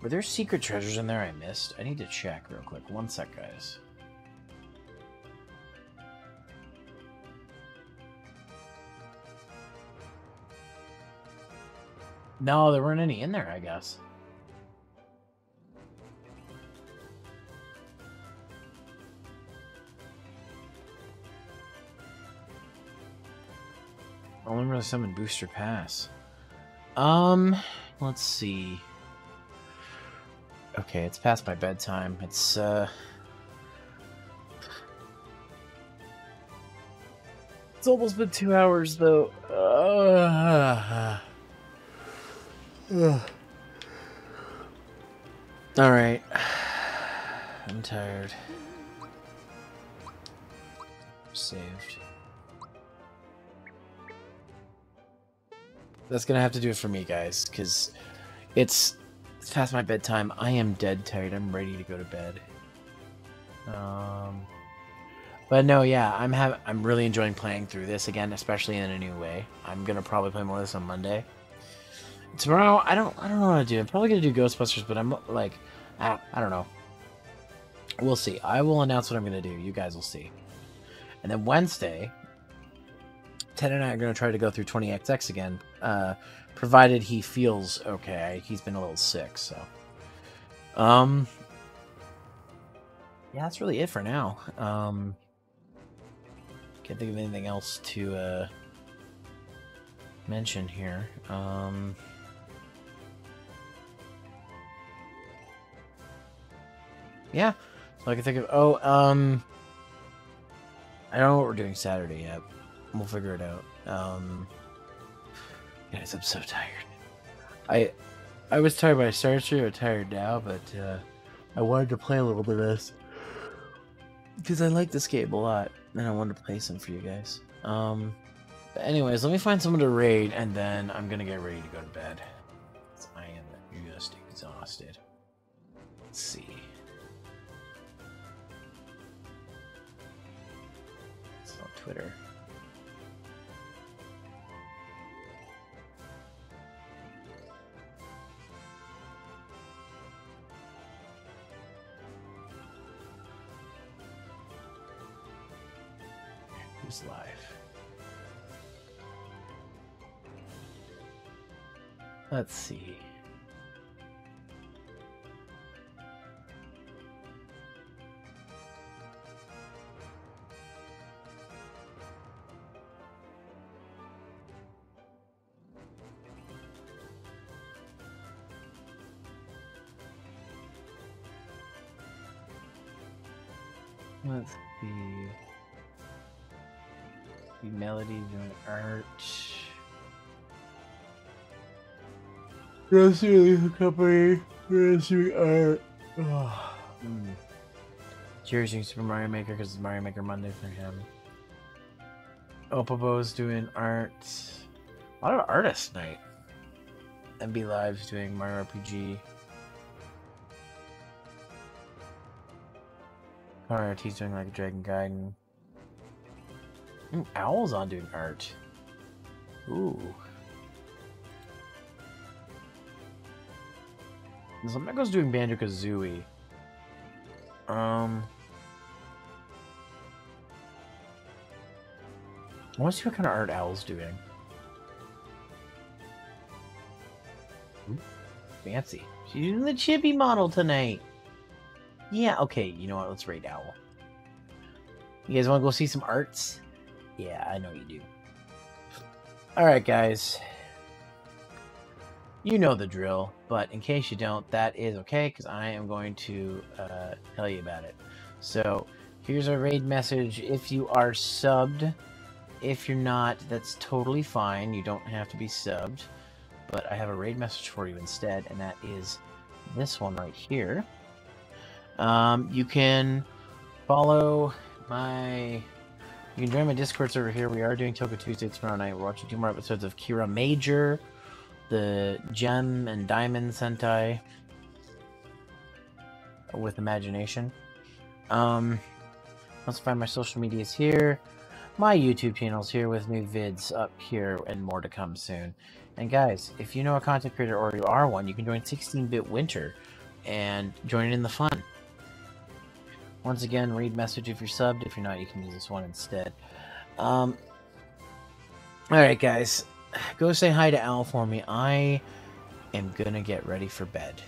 Were there secret treasures in there I missed? I need to check real quick. One sec, guys. No, there weren't any in there, I guess. Only really summon Booster Pass. Um, let's see. Okay, it's past my bedtime. It's, uh... It's almost been two hours, though. Uh... All right. I'm tired. Saved. That's gonna have to do it for me, guys, because it's it's past my bedtime. I am dead tired. I'm ready to go to bed. Um, but no, yeah, I'm have I'm really enjoying playing through this again, especially in a new way. I'm gonna probably play more of this on Monday tomorrow I don't I don't know what to do. I'm probably gonna do Ghostbusters, but I'm like I, I don't know. We'll see. I will announce what I'm gonna do. You guys will see. And then Wednesday, Ted and I are gonna try to go through 20XX again, uh, provided he feels okay. He's been a little sick, so. Um. Yeah, that's really it for now. Um. Can't think of anything else to uh, mention here. Um. Yeah, so I can think of. Oh, um. I don't know what we're doing Saturday yet. We'll figure it out. Um. Guys, I'm so tired. I I was tired when I started. I'm tired now, but uh, I wanted to play a little bit of this because I like this game a lot, and I wanted to play some for you guys. Um. But anyways, let me find someone to raid, and then I'm gonna get ready to go to bed. I am just exhausted. Let's see. Twitter. Who's live? Let's see. Doing art. Grocery company. Grocery art. Mm. Cheers, using Super Mario Maker because it's Mario Maker Monday for him. Opobo's doing art. A lot of artist night. MB Live's doing Mario RPG. Alright, he's doing like Dragon Gaiden. Mm, Owl's on doing art. Ooh. So Zomeko's doing Banjo Kazooie. Um. I want to see what kind of art Owl's doing. Ooh, fancy. She's using the chibi model tonight. Yeah, okay, you know what? Let's raid Owl. You guys want to go see some arts? Yeah, I know you do. Alright, guys. You know the drill, but in case you don't, that is okay, because I am going to uh, tell you about it. So, here's a raid message. If you are subbed, if you're not, that's totally fine. You don't have to be subbed. But I have a raid message for you instead, and that is this one right here. Um, you can follow my. You can join my Discord server here. We are doing Toku Tuesday tomorrow night. We're watching two more episodes of Kiramager, the Gem and Diamond Sentai with Imagination. Um, let's find my social medias here. My YouTube channel's here with new vids up here and more to come soon. And guys, if you know a content creator or you are one, you can join 16-Bit Winter and join in the fun. Once again, read message if you're subbed. If you're not, you can use this one instead. Um, Alright, guys. Go say hi to Al for me. I am gonna get ready for bed.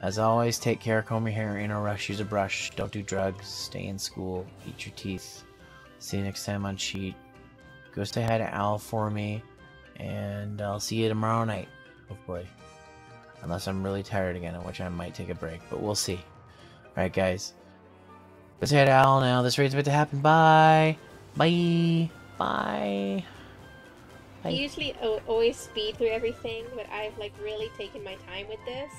As always, take care, comb your hair, in a rush, use a brush, don't do drugs, stay in school, eat your teeth. See you next time on Cheat. Go say hi to Al for me, and I'll see you tomorrow night, hopefully. Unless I'm really tired again, at which I might take a break, but we'll see. Alright, guys. Let's head out now. This raid's about to happen. Bye. Bye. Bye. I usually always speed through everything, but I've like really taken my time with this.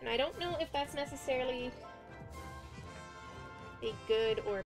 And I don't know if that's necessarily a good or